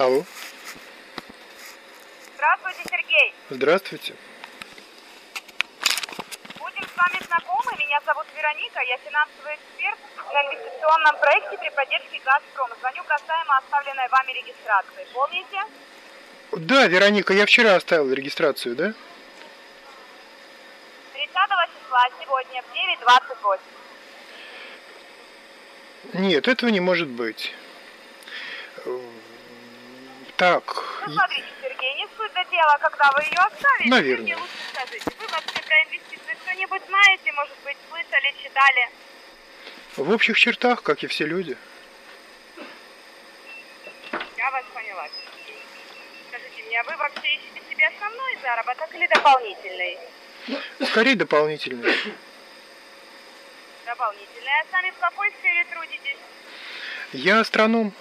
Алло, Здравствуйте, Сергей. здравствуйте. Будем с вами знакомы. Меня зовут Вероника. Я финансовый эксперт на инвестиционном проекте при поддержке «Газпром». Звоню касаемо оставленной вами регистрации. Помните? Да, Вероника, я вчера оставил регистрацию, да? 30 числа сегодня в 9.28. Нет, этого не может быть. Так, Ну, смотрите, Сергей, не суть до дела, когда вы ее оставили. Наверное. Мне лучше скажите, вы вообще про инвестиции что-нибудь знаете, может быть, слышали, читали? в общих чертах, как и все люди. Я вас поняла. Скажите мне, а вы вообще ищете себе основной заработок или дополнительный? Скорее дополнительные. Дополнительный. А сами в какой сфере трудитесь? Я астроном.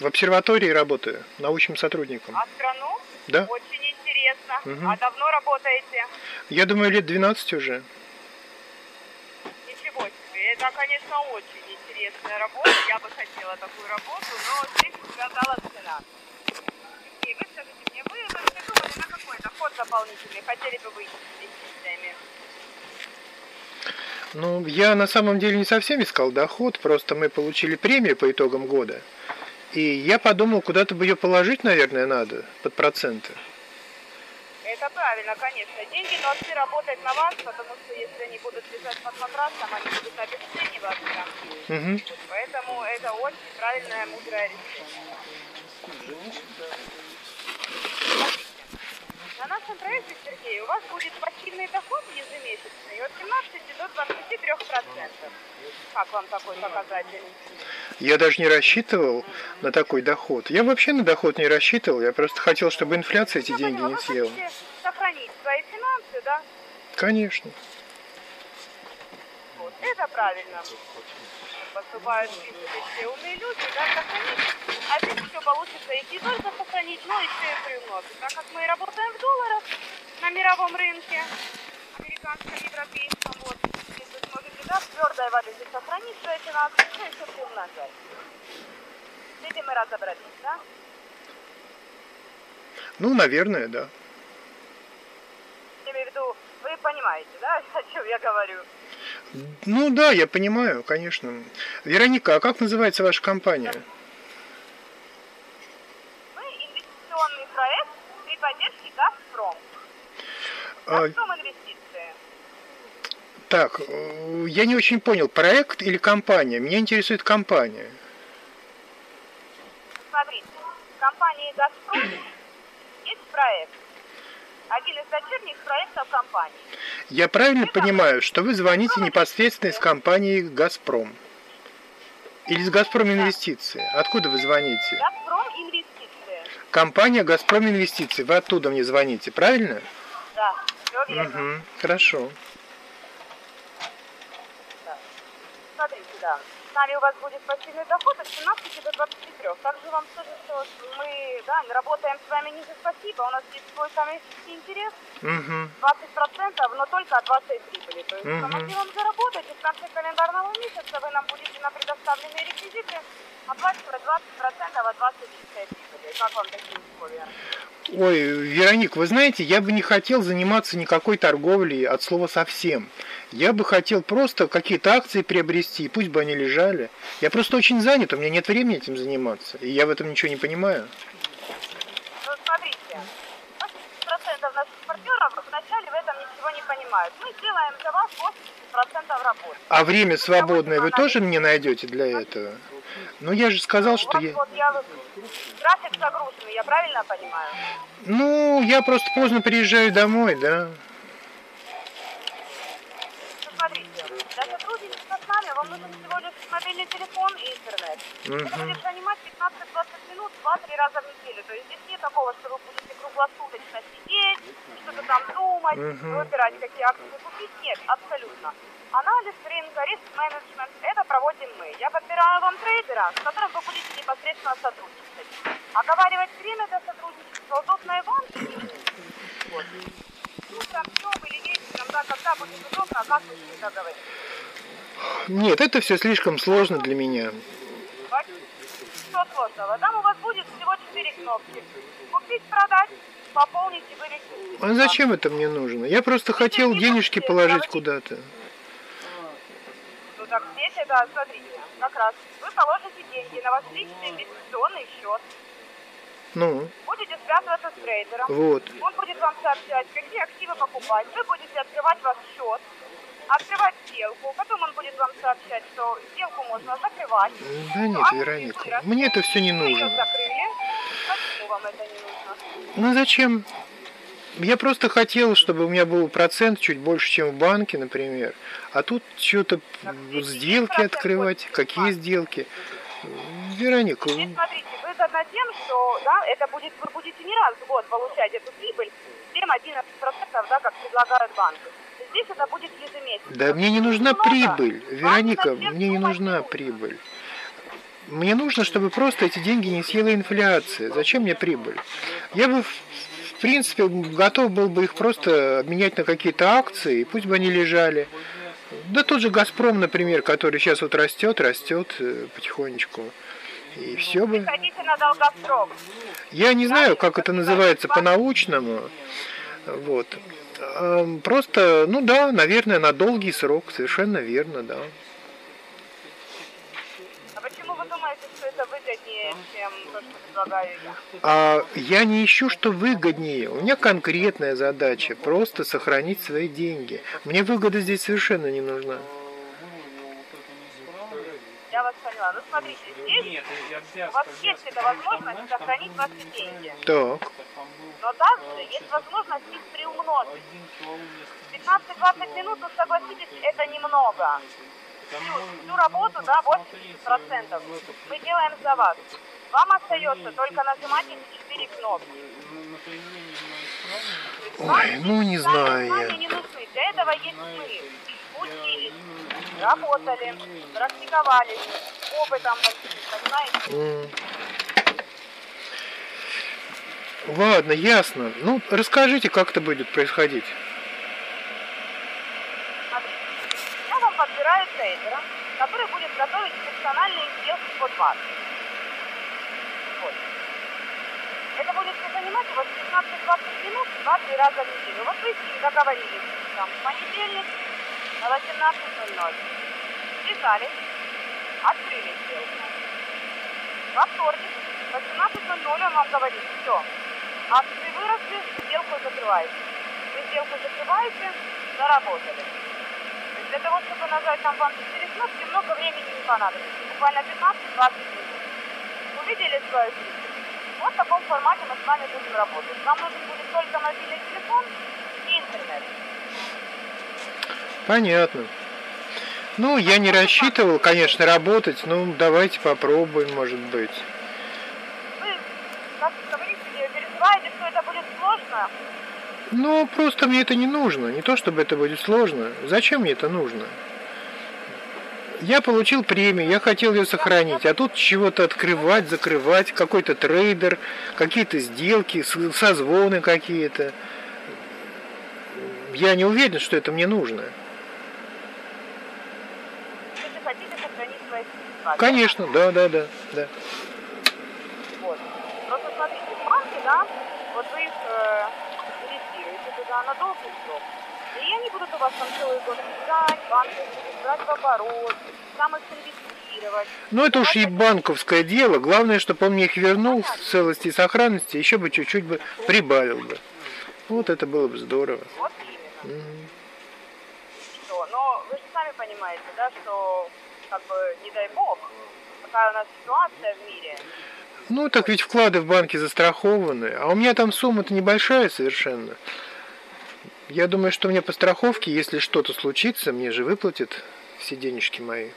В обсерватории работаю, научным сотрудником. А страну? Да? Очень интересно. Мгм. А давно работаете? Я думаю, лет 12 уже. Ничего себе. Это, конечно, очень интересная работа. Я бы хотела такую работу, но здесь сказала цена. И вы скажите мне, вы вообще думали на какой доход дополнительный? Хотели бы вы инвестициями? Ну, я на самом деле не совсем искал доход, просто мы получили премию по итогам года. И я подумал, куда-то бы ее положить, наверное, надо, под проценты. Это правильно, конечно. Деньги должны работать на вас, потому что если они будут лежать под матрасом, они будут обесцениваться. Угу. Поэтому это очень правильное, мудрое решение. На нашем проекте, Сергей, у вас будет пассивный доход ежемесячный от 17 до 23 процентов. Как вам такой показатель? Я даже не рассчитывал на такой доход. Я вообще на доход не рассчитывал, я просто хотел, чтобы инфляция эти Я деньги поняла, не съела. сохранить свои финансы, да? Конечно. Вот. Это правильно. Поступают все умные люди, да, сохранить. А здесь все получится и не только сохранить, но еще и приумножить. Так как мы работаем в долларах на мировом рынке, американском, европейском, вот, если вы сможете, да, в твердой валюте сохранить свои финансы, но еще приумножать. С этим мы разобрались, да? Ну, наверное, да. Я имею в виду, вы понимаете, да, о чем я говорю? Ну да, я понимаю, конечно. Вероника, а как называется ваша компания? Мы инвестиционный проект при поддержке «Газпром». А, «Газпром инвестиции». так, э, я не очень понял, проект или компания? Меня интересует компания. Смотрите, в компании «Газпром» есть проект. Один из дочерних проектов компании. Я правильно понимаю, что вы звоните непосредственно из компании «Газпром»? Или из «Газпром Инвестиции»? Откуда вы звоните? «Газпром инвестиции». Компания «Газпром Инвестиции». Вы оттуда мне звоните, правильно? Да, все верно. Угу, хорошо. Да. Смотрите, да. Нами у вас будет пассивный доход от 17 до 23. Также вам скажу, что мы да, работаем с вами не за спасибо, у нас есть свой коммерческий интерес. Угу. 20%, но только от вашей прибыли. То есть помоги вам заработать, и в конце календарного месяца вы нам будете на предоставленные реквизиты оплачивать 20% от вашей чистой прибыли. Как вам такие условия? Ой, Вероник, вы знаете, я бы не хотел заниматься никакой торговлей от слова совсем. Я бы хотел просто какие-то акции приобрести, пусть бы они лежали. Я просто очень занят, у меня нет времени этим заниматься, и я в этом ничего не понимаю. Ну, смотрите, 80% наших партнеров вначале в этом ничего не понимают. Мы делаем за вас 80% работы. А время свободное вы тоже мне найдете для этого? Ну, я же сказал, что вот, я... вот я... График загруженный, я правильно понимаю? Ну, я просто поздно приезжаю домой, да. Ну, смотрите, для сотрудничества с нами вам нужен всего лишь мобильный телефон и интернет. Это Мгм. будет занимать 15-20 минут 2-3 раза в неделю. То есть здесь нет такого, что вы будете круглосуточно сидеть, что-то там думать, Мгм. выбирать, какие акции купить. Нет, абсолютно. Анализ рынка, риск-менеджмент, это проводим мы. Я подбираю вам трейдера, с которым вы будете непосредственно сотрудничать. Оговаривать время для сотрудничества удобное вам и ему. Вот. Утром, днем или вечером, да, когда будет удобно, как вы с ним договоритесь. Нет, это все слишком сложно для меня. Что сложного? Там у вас будет всего 4 кнопки. Купить, продать, пополнить и вывести. А зачем это мне нужно? Я просто хотел денежки положить куда-то. Ну так здесь это, смотрите, как раз вы положите деньги на ваш личный инвестиционный счет. Ну, Будете связываться с трейдером. вот. Он будет вам сообщать, какие активы покупать. Вы будете открывать ваш счет, открывать сделку. Потом он будет вам сообщать, что сделку можно закрывать. Да нет, Акции Вероника, выросли. мне это все не Вы нужно. закрыли. Почему вам это не нужно? Ну зачем? Я просто хотел, чтобы у меня был процент чуть больше, чем в банке, например. А тут что-то сделки открывать. Какие сделки? Вероника, Здесь, смотрите, выгодно тем, что да, это будет, вы будете не раз в год получать эту прибыль 7-11%, да, как предлагают банки. Здесь это будет ежемесячно. да мне не нужна Много. прибыль. Вероника, мне не нужна прибыль. Мне нужно, чтобы просто эти деньги не съела инфляция. Зачем мне прибыль? Я бы, в принципе, готов был бы их просто обменять на какие-то акции, и пусть бы они лежали. Да тот же «Газпром», например, который сейчас вот растет, растет э, потихонечку. И все бы. Приходите на долгосрок. Я не знаю, как это называется по-научному. Вот. Эм, Просто, ну да, наверное, на долгий срок, совершенно верно, да. А почему вы думаете, что это выгоднее, чем то, что предлагаю я? А я не ищу, что выгоднее. У меня конкретная задача просто сохранить свои деньги. Мне выгода здесь совершенно не нужна. Я вас поняла. Ну, смотрите, здесь у вас есть эта возможность сохранить ваши деньги. Так. Но также есть возможность их приумножить. 15-20 минут, ну, согласитесь, это немного. Всю, всю работу, да, 80% мы делаем за вас. Вам остается только нажимать эти 4 кнопки. Ой, ну не знаю я. не нужны. Для этого есть мы. Учились, работали, практиковались, опытом, понимаете? М. Ладно, ясно. Ну, расскажите, как это будет происходить. Смотрите, я вам подбираю трейдера, который будет готовить персональные сделки под вас. Вот. Это будет занимать у вас 15-20 минут 2-3 раза в неделю. Вот вы с ним договорились там, в понедельник на 18.00. Связались, открыли сделку. Во вторник в 18.00 он вам говорит, все, акции выросли, сделку закрываете. Вы сделку закрываете, заработали. То есть для того, чтобы нажать там вам 4 кнопки, много времени не понадобится. Буквально 15-20 минут. Увидели свою прибыль. Вот в таком формате мы с вами будем работать. Вам нужен будет только мобильный телефон и интернет. Понятно. Ну, я не рассчитывал, конечно, работать. Ну, давайте попробуем, может быть. Вы, как говорите, переживаете, что это Ну, просто мне это не нужно. Не то, чтобы это будет сложно. Зачем мне это нужно? Я получил премию, я хотел ее сохранить, а тут чего-то открывать, закрывать, какой-то трейдер, какие-то сделки, созвоны какие-то. Я не уверен, что это мне нужно. Конечно, да, да, да, да. Вот. Просто смотрите, в банке, да, вот вы их э, инвестируете туда на долгий срок. И они будут у вас там целый год ждать, банк их будет брать в оборот, инвестировать. Ну, это уж и банковское дело. Главное, чтобы он мне их вернул в целости и сохранности, еще бы чуть-чуть бы прибавил бы. Вот это было бы здорово. Вот именно. Что, но вы же сами понимаете, да, что как бы не дай бог, какая у нас ситуация в мире. Ну, так ведь вклады в банке застрахованы, а у меня там сумма-то небольшая совершенно. Я думаю, что мне по страховке, если что-то случится, мне же выплатят все денежки мои.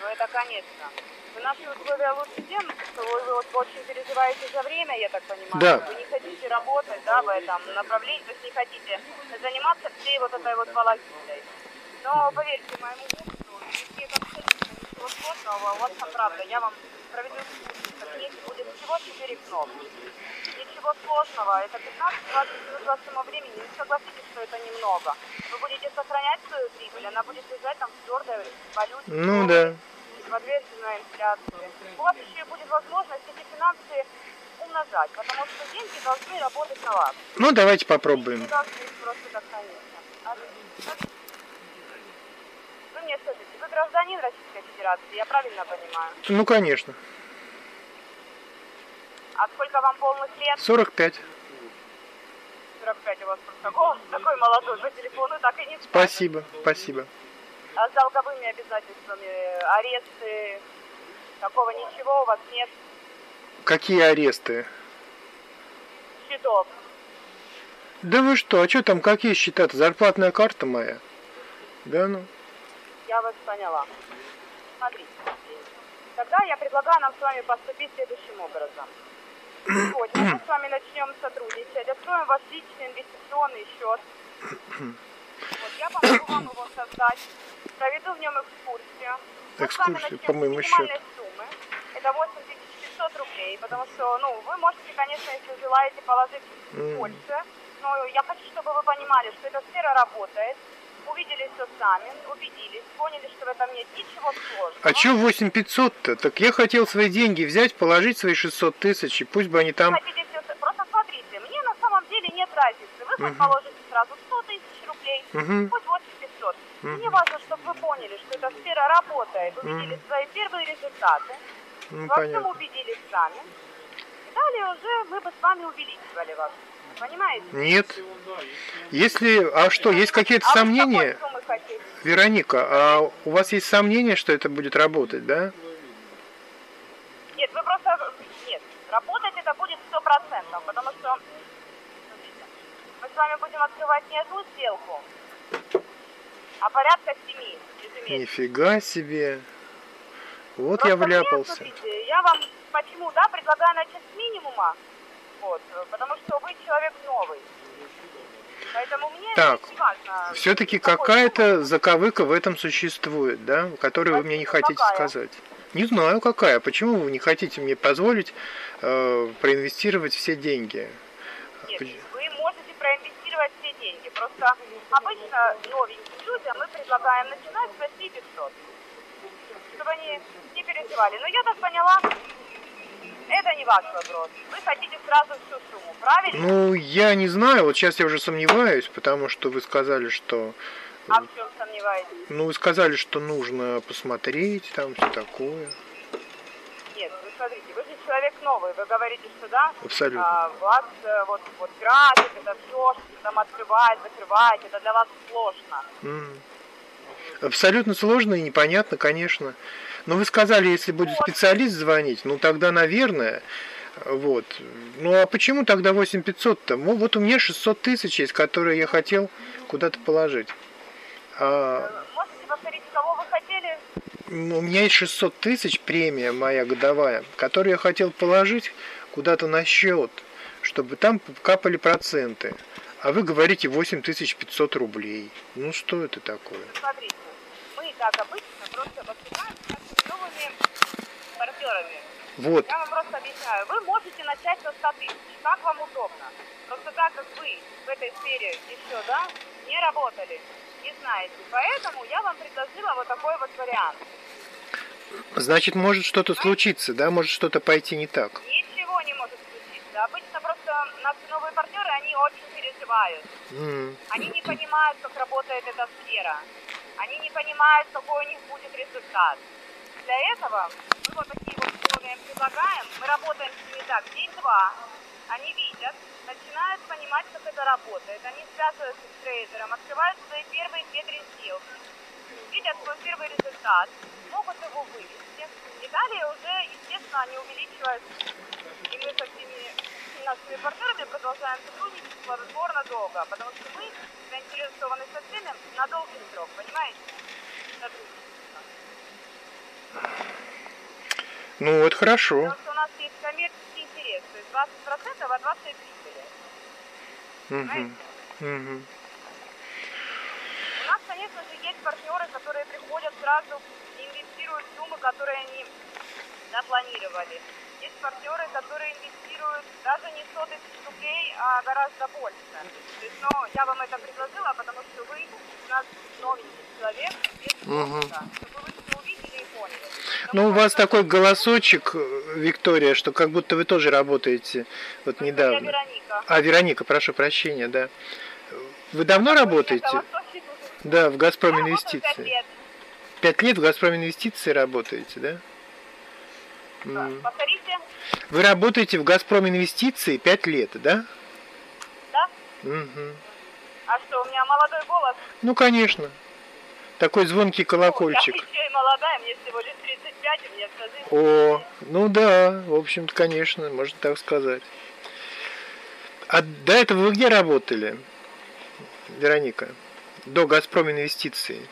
Ну это конечно. В наши условия лучше тем, что вы, вы вот очень переживаете за время, я так понимаю. Да. Вы не хотите работать, да, в этом направлении, то есть не хотите заниматься всей вот этой вот волокитой. Но поверьте моему опыту, это абсолютно ничего сложного, у вас там правда, я вам проведу кабинете будет всего 4 кнопки. Ничего сложного, это 15-20 минут вашему времени, не согласитесь, что это немного. Вы будете сохранять свою прибыль, она будет лежать там в твердой валюте. Ну да. подвержена инфляции. У вас еще будет возможность эти финансы умножать, потому что деньги должны работать на вас. Ну, давайте попробуем. А Вы мне скажите, вы гражданин Российской Федерации, я правильно понимаю? Ну, конечно. А сколько вам полных лет? 45. 45 у вас просто голос такой молодой, по телефону так и не скажешь. Спасибо, спасибо. А с долговыми обязательствами, аресты, такого ничего у вас нет, Какие аресты? счетов. Да вы что, а что там, какие счета-то? Зарплатная карта моя. Да ну. Я вас поняла. Смотрите. Тогда я предлагаю нам с вами поступить следующим образом. Сегодня мы с вами начнем сотрудничать, откроем ваш личный инвестиционный счет. Вот, я помогу вам его создать, проведу в нем экскурсию. Мы Экскурсию по моему минимальной суммы. Это 8500 рублей, потому что, ну, вы можете, конечно, если желаете, положить М. больше, но я хочу, чтобы вы понимали, что эта сфера работает, увидели все сами, убедились, поняли, что в этом нет ничего сложного. А чё 8500-то? Так я хотел свои деньги взять, положить свои 600 тысяч, и пусть бы они там... Хотите всё- Просто смотрите, мне на самом деле нет разницы. Вы хоть Мгм. положите сразу 100 тысяч рублей, Мгм. хоть 8500. Мгм. Мне важно, чтобы вы поняли, что эта сфера работает, увидели Мгм. свои первые результаты, Ну, во всем понятно. убедились сами. И далее уже мы бы с вами увеличивали вас. Понимаете? Нет. Если... А что, есть какие-то а сомнения? Вероника, а у вас есть сомнения, что это будет работать, да? Нет, вы просто... Нет, работать это будет сто процентов, потому что... Мы с вами будем открывать не одну сделку, а порядка семи. Нифига себе. Вот я Просто мне, вляпался. смотрите, я вам почему, да, предлагаю начать с минимума, вот, потому что вы человек новый. Поэтому мне Так. Все-таки какая-то заковыка в этом существует, да, которую вы мне не хотите какая? сказать. Не знаю, какая. Почему вы не хотите мне позволить э, проинвестировать все деньги? Нет, вы можете проинвестировать все деньги. Просто обычно новеньким людям мы предлагаем начинать с 8 500, чтобы они не переживали. Но я так поняла, это не ваш вопрос. Вы хотите сразу всю сумму, правильно? Ну, я не знаю, вот сейчас я уже сомневаюсь, потому что вы сказали, что... А в чем сомневаетесь? Ну, вы сказали, что нужно посмотреть, там все такое. Нет, вы смотрите, вы же человек новый, вы говорите, что да, Абсолютно. а, вас э, вот, вот график, это все, что там открывать, закрывать, это для вас сложно. М. Абсолютно сложно и непонятно, конечно. Но вы сказали, если будет специалист звонить, ну тогда, наверное, вот. Ну а почему тогда 8500-то? Ну вот у меня 600 тысяч есть, которые я хотел куда-то положить. А, Можете повторить, кого вы хотели? ну, у меня есть 600 тысяч премия моя годовая, которую я хотел положить куда-то на счет, чтобы там капали проценты. А вы говорите 8500 рублей. Ну что это такое? Смотрите, мы так обычно просто новыми партнерами. Вот. Я вам просто объясняю, вы можете начать со 100 тысяч, как вам удобно. Просто так как вы в этой сфере еще, да, не работали, не знаете. Поэтому я вам предложила вот такой вот вариант. Значит, может что-то случиться, да? Может что-то пойти не так. Ничего не может случиться. Обычно просто наши новые партнеры, они очень переживают. М, Они не понимают, как работает эта сфера. Они не понимают, какой у них будет результат. Для этого мы вот такие вот условия предлагаем. Мы работаем с ними так, день-два. Они видят, начинают понимать, как это работает. Они связываются с трейдером, открывают свои первые две-три сделки. Видят свой первый результат, могут его вывести. И далее уже, естественно, они увеличивают. И мы со всеми нашими партнерами продолжаем сотрудничать плодотворно долго, потому что мы заинтересованы со всеми на долгий срок, понимаете? Сотрудничество. Ну, это хорошо. Потому что у нас есть коммерческий интерес, то есть 20% от вашей прибыли. Мгм. Мгм. У нас, конечно же, есть партнеры, которые приходят сразу и инвестируют суммы, которые они запланировали. Есть партнеры, которые инвестируют даже не 100 тысяч рублей, а гораздо больше. То есть, ну, я вам это предложила, потому что вы у нас новенький человек, без опыта, чтобы вы все увидели и поняли. Ну, у вас такой голосочек, э, Виктория, что как будто вы тоже работаете вот Я недавно. Вероника. А, Вероника, прошу прощения, да. Вы давно работаете? Да, в «Газпром Я пять Инвестиции. лет. Пять лет в «Газпром Инвестиции» работаете, да? М. Повторите, Вы работаете в «Газпром Инвестиции» пять лет, да? да? Мгм. А что, у меня молодой голос? Ну, конечно. Такой звонкий Ну, колокольчик. Я еще и молодая, мне всего лишь 35, у меня жизнь. О, ну да, в общем-то, конечно, можно так сказать. А до этого вы где работали, Вероника? До «Газпром Инвестиции».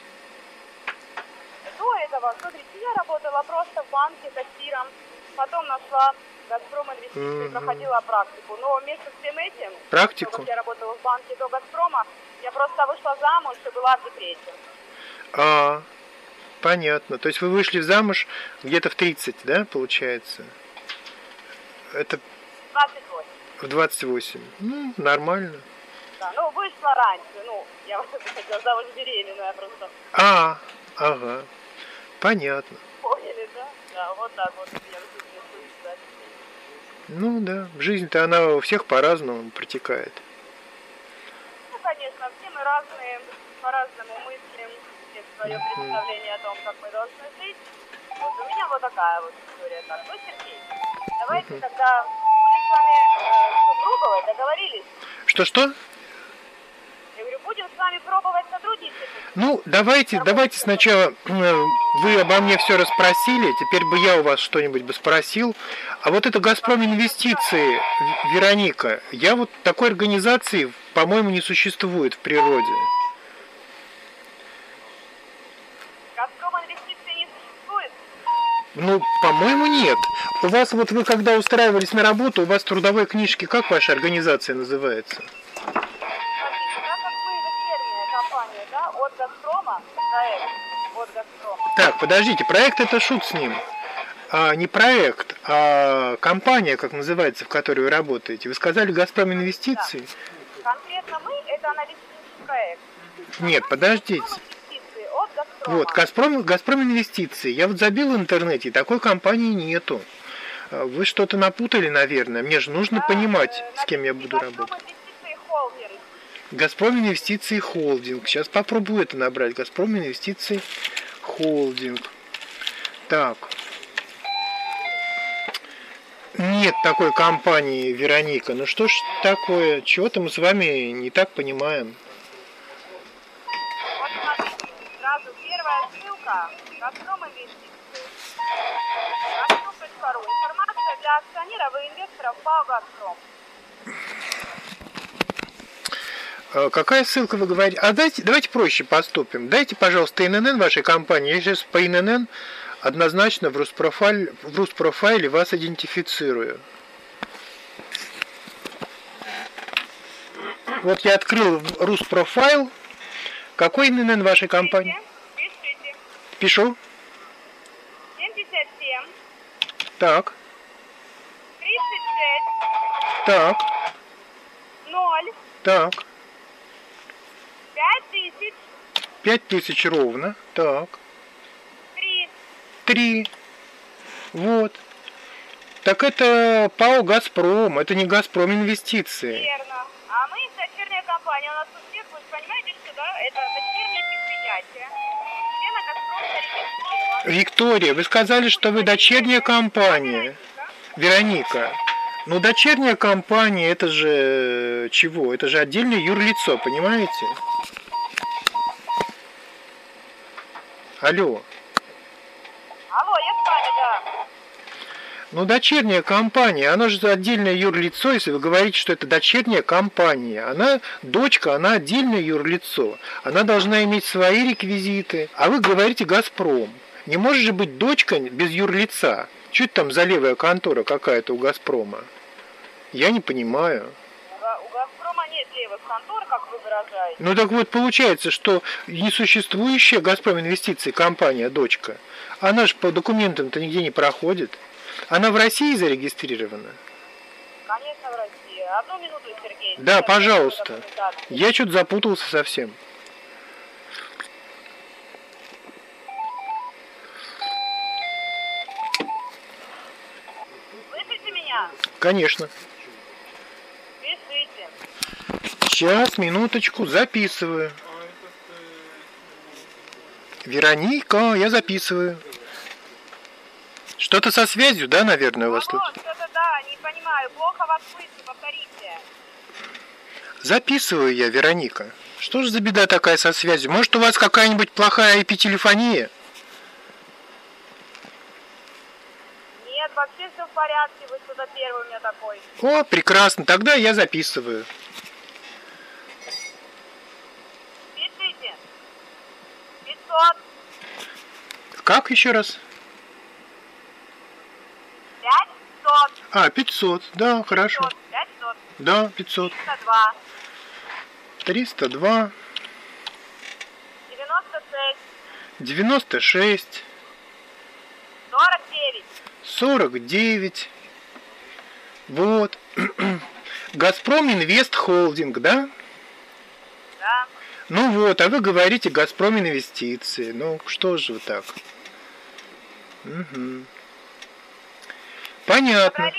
До этого, смотрите, я работала просто в банке кассиром, потом нашла Газпром инвестиции, Мгм. проходила практику. Но вместе с всем этим, Практику? я работала в банке до Газпрома, я просто вышла замуж и была в декрете. А, понятно. То есть вы вышли замуж где-то в 30, да, получается? Это 28. в 28. Ну, нормально. Да, ну вышла раньше, ну, я вот хотела замуж беременная просто. А, ага. Понятно. Поняли, да? Да, вот так вот я Ну да, жизнь-то она у всех по-разному протекает. Ну, конечно, все мы разные, по-разному свое представление о том, как мы должны жить. Вот у меня вот такая вот история. Так, ну, Сергей, давайте тогда будем с вами э, что, пробовать, договорились? Что-что? Я говорю, будем с вами пробовать сотрудничать. Ну, давайте, давайте сначала э, вы обо мне все расспросили, теперь бы я у вас что-нибудь бы спросил. А вот это «Газпром Инвестиции», Вероника, я вот такой организации, по-моему, не существует в природе. Газпром инвестиций не существует. Ну, по-моему, нет. У вас вот вы когда устраивались на работу, у вас трудовой книжке как ваша организация называется? Так да, подождите, проект это шут с ним. А, не проект, а компания, как называется, в которой вы работаете. Вы сказали «Газпром Инвестиции»? конкретно мы это аналитический проект. Нет, подождите. Газпром Газпрома. Вот, Газпром, Газпром Инвестиции. Я вот забил в интернете, такой компании нету. А, Вы что-то напутали, наверное. Мне же нужно Да, понимать, э, с кем я буду напишите работать. Газпром инвестиции холдинг. Газпром Инвестиции Холдинг. Сейчас попробую это набрать. Газпром Инвестиции Холдинг. Так. Нет такой компании, Вероника. Ну что ж такое? Чего-то мы с вами не так понимаем. Вот смотрите, сразу ссылка Газпром инвестиции. Газпром.ру. Информация для акционеров и инвесторов по Газпром. А Какая ссылка вы говорите? А дайте, давайте проще поступим. Дайте, пожалуйста, ИНН вашей компании. Я сейчас по ИНН однозначно в Руспрофайле, в Руспрофайле вас идентифицирую. Вот я открыл Руспрофайл. Какой ИНН вашей компании? Пишу. 77 Так, 36 так, 0 так. 5000 Пять тысяч ровно. Так. 3. Три. Вот. Так это ПАО «Газпром», это не «Газпром Инвестиции». Верно. А мы дочерняя компания. У нас у всех, вы понимаете, что да, это дочерние предприятия. Все на Газпром зарегистрированы. Виктория, вы сказали, что вы дочерняя компания. Вероника, ну дочерняя компания, это же э, чего? Это же отдельное юрлицо, понимаете? Алло. Алло, я с вами, да. Ну, дочерняя компания, она же отдельное юрлицо, если вы говорите, что это дочерняя компания. Она, дочка, она отдельное юрлицо. Она должна иметь свои реквизиты. А вы говорите «Газпром». Не может же быть дочка без юрлица. Что это там за левая контора какая-то у «Газпрома»? Я не понимаю. У Га- У Газпрома нет левых контор, как вы выражаете. Ну так вот получается, что несуществующая «Газпром Инвестиции» компания, дочка, она же по документам-то нигде не проходит. Она в России зарегистрирована. Конечно, в России. Одну минуту, Сергей. Да, пожалуйста. Я что-то запутался совсем. меня? Конечно. Пишите. Сейчас, минуточку, записываю. Вероника, я записываю. Что-то со связью, да, наверное, у вас тут? Алло, что-то да, не понимаю. Плохо вас слышу, повторите. Записываю я, Вероника. Что же за беда такая со связью? Может, у вас какая-нибудь плохая IP-телефония? Нет, вообще все в порядке. Вы что-то первый у меня такой. О, прекрасно, тогда я записываю. Пишите. 500, Как еще раз? 500, А, 500, да, хорошо. 500, 500, Да, 500. 302, 302, 96, 96, 49. 49. Вот. Газпром Инвест Холдинг, да? Да. Ну вот, а вы говорите Газпром Инвестиции. Ну, что же вы так? Мгм. Понятно.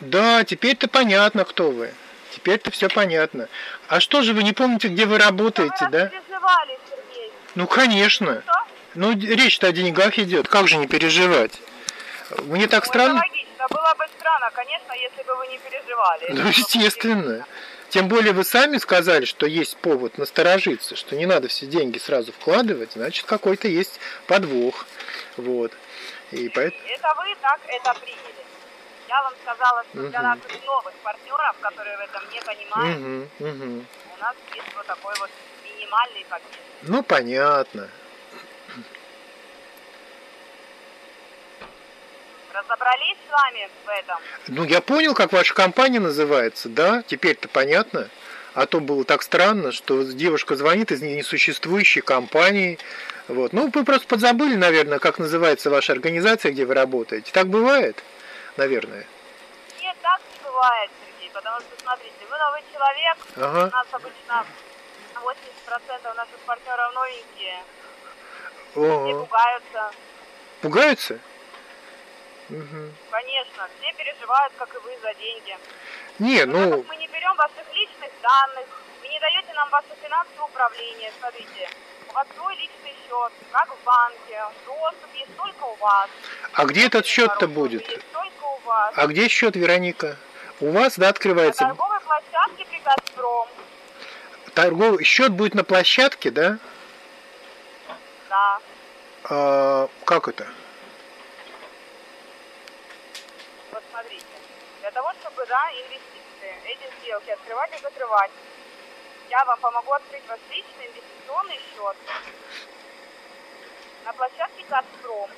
Да, теперь-то понятно, кто вы. Теперь-то все понятно. А что же вы не помните, где вы работаете, Вы да? переживали, Сергей. Ну, конечно. Что? Ну, речь-то о деньгах идет. Как же не переживать? Мне так Ой, странно. логично. Было бы странно, конечно, если бы вы не переживали. Ну, естественно. Тем более вы сами сказали, что есть повод насторожиться, что не надо все деньги сразу вкладывать, значит какой-то есть подвох. Вот. И поэтому... Это вы так это приняли. Я вам сказала, что для Мгм. наших новых партнеров, которые в этом не понимают, Мгм, мгм. у нас есть вот такой вот минимальный пакет. Ну, понятно. Разобрались с вами в этом? Ну, я понял, как ваша компания называется, да, теперь-то понятно. А то было так странно, что девушка звонит из несуществующей компании. Вот. Ну, вы просто подзабыли, наверное, как называется ваша организация, где вы работаете. Так бывает, наверное. Нет, так не бывает, Сергей, потому что, смотрите, вы новый человек, у Ага. нас обычно 80% наших партнеров новенькие, все Ого. пугаются. Пугаются? Мгм. Конечно, все переживают, как и вы, за деньги. Не, Но ну, мы не берем ваших личных данных, вы не даете нам ваше финансовое управление, смотрите, у вас свой личный счет, как в банке, доступ есть только у вас. а где этот счет-то будет? Только у вас. А где счет, Вероника? У вас, да, На открывается торговой площадке при «Газпром». торговый счет будет на площадке, да? Да. А, как это? Вот смотрите, для да, инвестиции, эти сделки открывать и закрывать, я вам помогу открыть ваш личный инвестиционный счет на площадке «Газпром».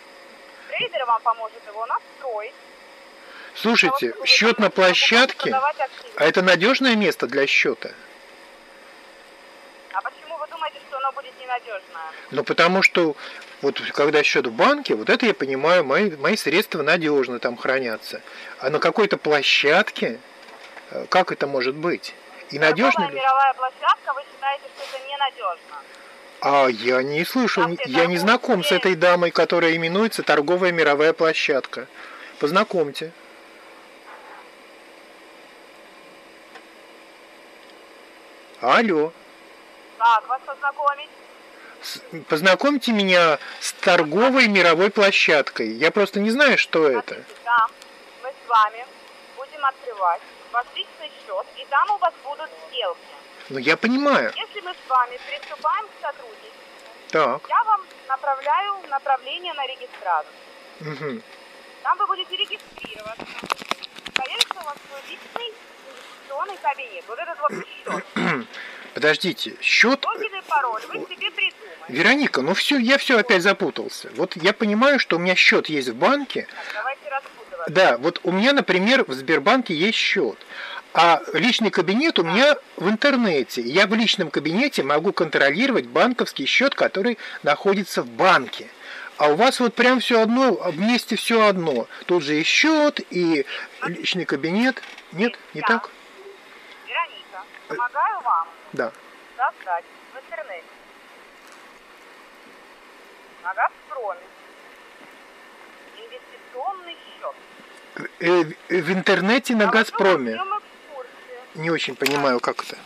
Трейдер вам поможет его настроить. Слушайте, чтобы счет на площадке, а это надежное место для счета? А почему вы думаете, что оно будет ненадежное? Ну, потому что вот когда счет в банке, вот это я понимаю, мои, мои средства надежно там хранятся. А на какой-то площадке, э, как это может быть? И надежно Торговая ли? мировая площадка, вы считаете, что это ненадежно? А я не слышал, все я не знаком с этой дамой, которая именуется торговая мировая площадка. Познакомьте. Алло. Так, вас познакомить? Познакомьте меня с торговой мировой площадкой. Я просто не знаю, что это. Там мы с вами будем открывать ваш личный счет, и там у вас будут сделки. Ну, я понимаю. Если мы с вами приступаем к сотрудничеству, Так. я вам направляю направление на регистрацию. мгм. Там вы будете регистрироваться. Появится у вас свой личный инвестиционный кабинет. Вот этот вот счет. Подождите, счет... Логин пароль вы себе придумаете. Вероника, ну все, я все опять запутался. Вот я понимаю, что у меня счет есть в банке. Так, давайте распутываться. Да, вот у меня, например, в Сбербанке есть счет. А личный кабинет у меня в интернете. Я в личном кабинете могу контролировать банковский счет, который находится в банке. А у вас вот прям все одно, вместе все одно. Тут же и счет, и личный кабинет. Нет, не так? Помогаю вам Да. создать в интернете на Газпроме инвестиционный счет. э, в интернете на А Газпроме. Не очень понимаю, как это.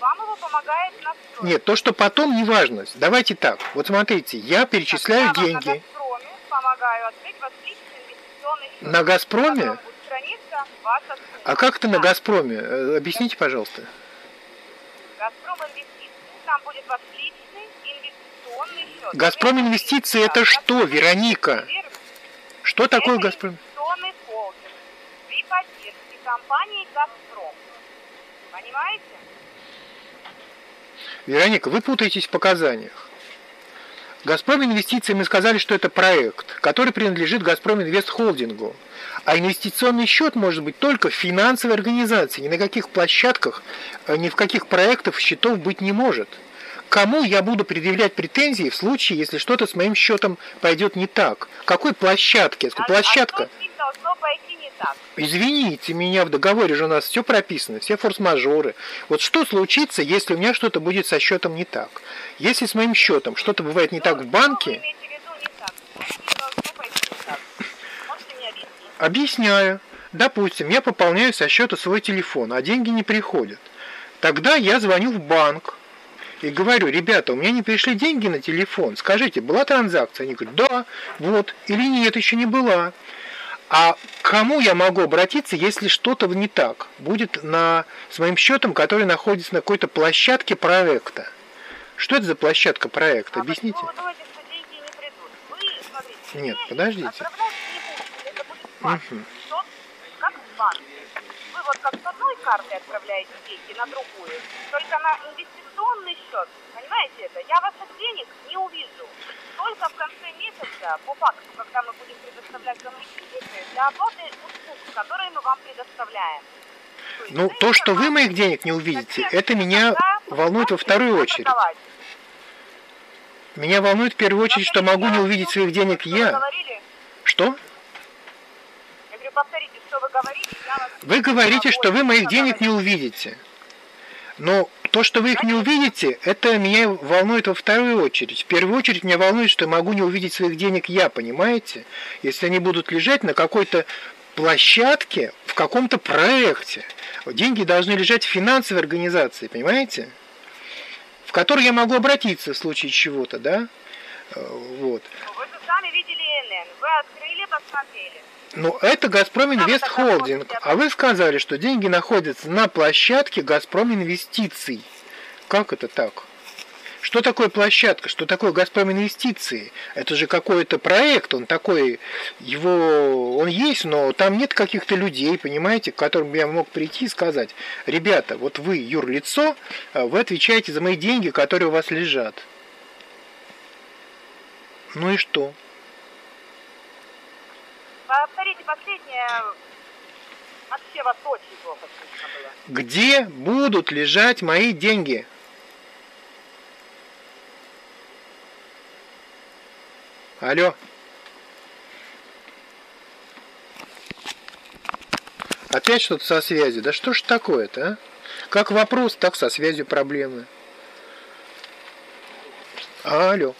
Вам его помогает настроить. Нет, то, что потом, не важно. Давайте так. Вот смотрите, я перечисляю Я вам деньги. на Газпроме помогаю открыть ваш личный инвестиционный счет. На «Газпроме»? Ваша сумма. А как это на. Газпроме? Э, Объясните, пожалуйста. Газпром инвестиции. Там будет ваш личный инвестиционный счет. Газпром инвестиции это что, Вероника? Что такое Это Газпром? инвестиционный холдинг при поддержке компании «Газпром». Понимаете? Вероника, вы путаетесь в показаниях. Газпром инвестиции мы сказали, что это проект, который принадлежит Газпром Инвест Холдингу. А инвестиционный счет может быть только в финансовой организации. Ни на каких площадках, э, ни в каких проектах счетов быть не может. Кому я буду предъявлять претензии в случае, если что-то с моим счетом пойдет не так? Какой площадке? А- Площадка. А что с ним должно пойти не так? Извините меня, в договоре же у нас все прописано, все форс-мажоры. Вот что случится, если у меня что-то будет со счетом не так? Если с моим счетом что-то бывает не так в банке? Что ним должно пойти не так? Можете мне объяснить? Объясняю. Допустим, я пополняю со счета свой телефон, а деньги не приходят. Тогда я звоню в банк и говорю, ребята, у меня не пришли деньги на телефон. Скажите, была транзакция? Они говорят, да, вот, или нет, еще не была. А к кому я могу обратиться, если что-то не так будет на, с моим счетом, который находится на какой-то площадке проекта? Что это за площадка проекта? А Объясните. почему вы Мгм. Счет, как в банке. Вы вот как с одной карты отправляете деньги на другую, только на инвестиционный счет, понимаете это? Я ваших денег не увижу. Только в конце месяца, по факту, когда мы будем предоставлять вам реквизиты для оплаты услуг, которые мы вам предоставляем. То есть Ну, то, что вы моих денег не увидите, это меня волнует во вторую очередь. продавать. Меня волнует в первую очередь, что могу не увидеть своих денег Что я. Что? Повторите, что вы говорите, я вас... Вы говорите, что вы моих денег не увидите. Но то, что вы их не увидите, это меня волнует во вторую очередь. В первую очередь меня волнует, что я могу не увидеть своих денег я, понимаете? Если они будут лежать на какой-то площадке, в каком-то проекте. Деньги должны лежать в финансовой организации, понимаете? В которую я могу обратиться в случае чего-то, да? Э, Вот. Вы же сами видели НН, вы открыли, посмотрели. Ну, это Газпром Инвест Холдинг. А вы сказали, что деньги находятся на площадке Газпром Инвестиций. Как это так? Что такое площадка? Что такое Газпром Инвестиции? Это же какой-то проект, он такой, его, он есть, но там нет каких-то людей, понимаете, к которым я мог прийти и сказать, ребята, вот вы юрлицо, а вы отвечаете за мои деньги, которые у вас лежат. Ну и что? Повторите последнее. Вообще вас очень плохо слышно было. Где будут лежать мои деньги? Алло. Опять что-то со связью. Да что ж такое-то, а? Как вопрос, так со связью проблемы. Алло.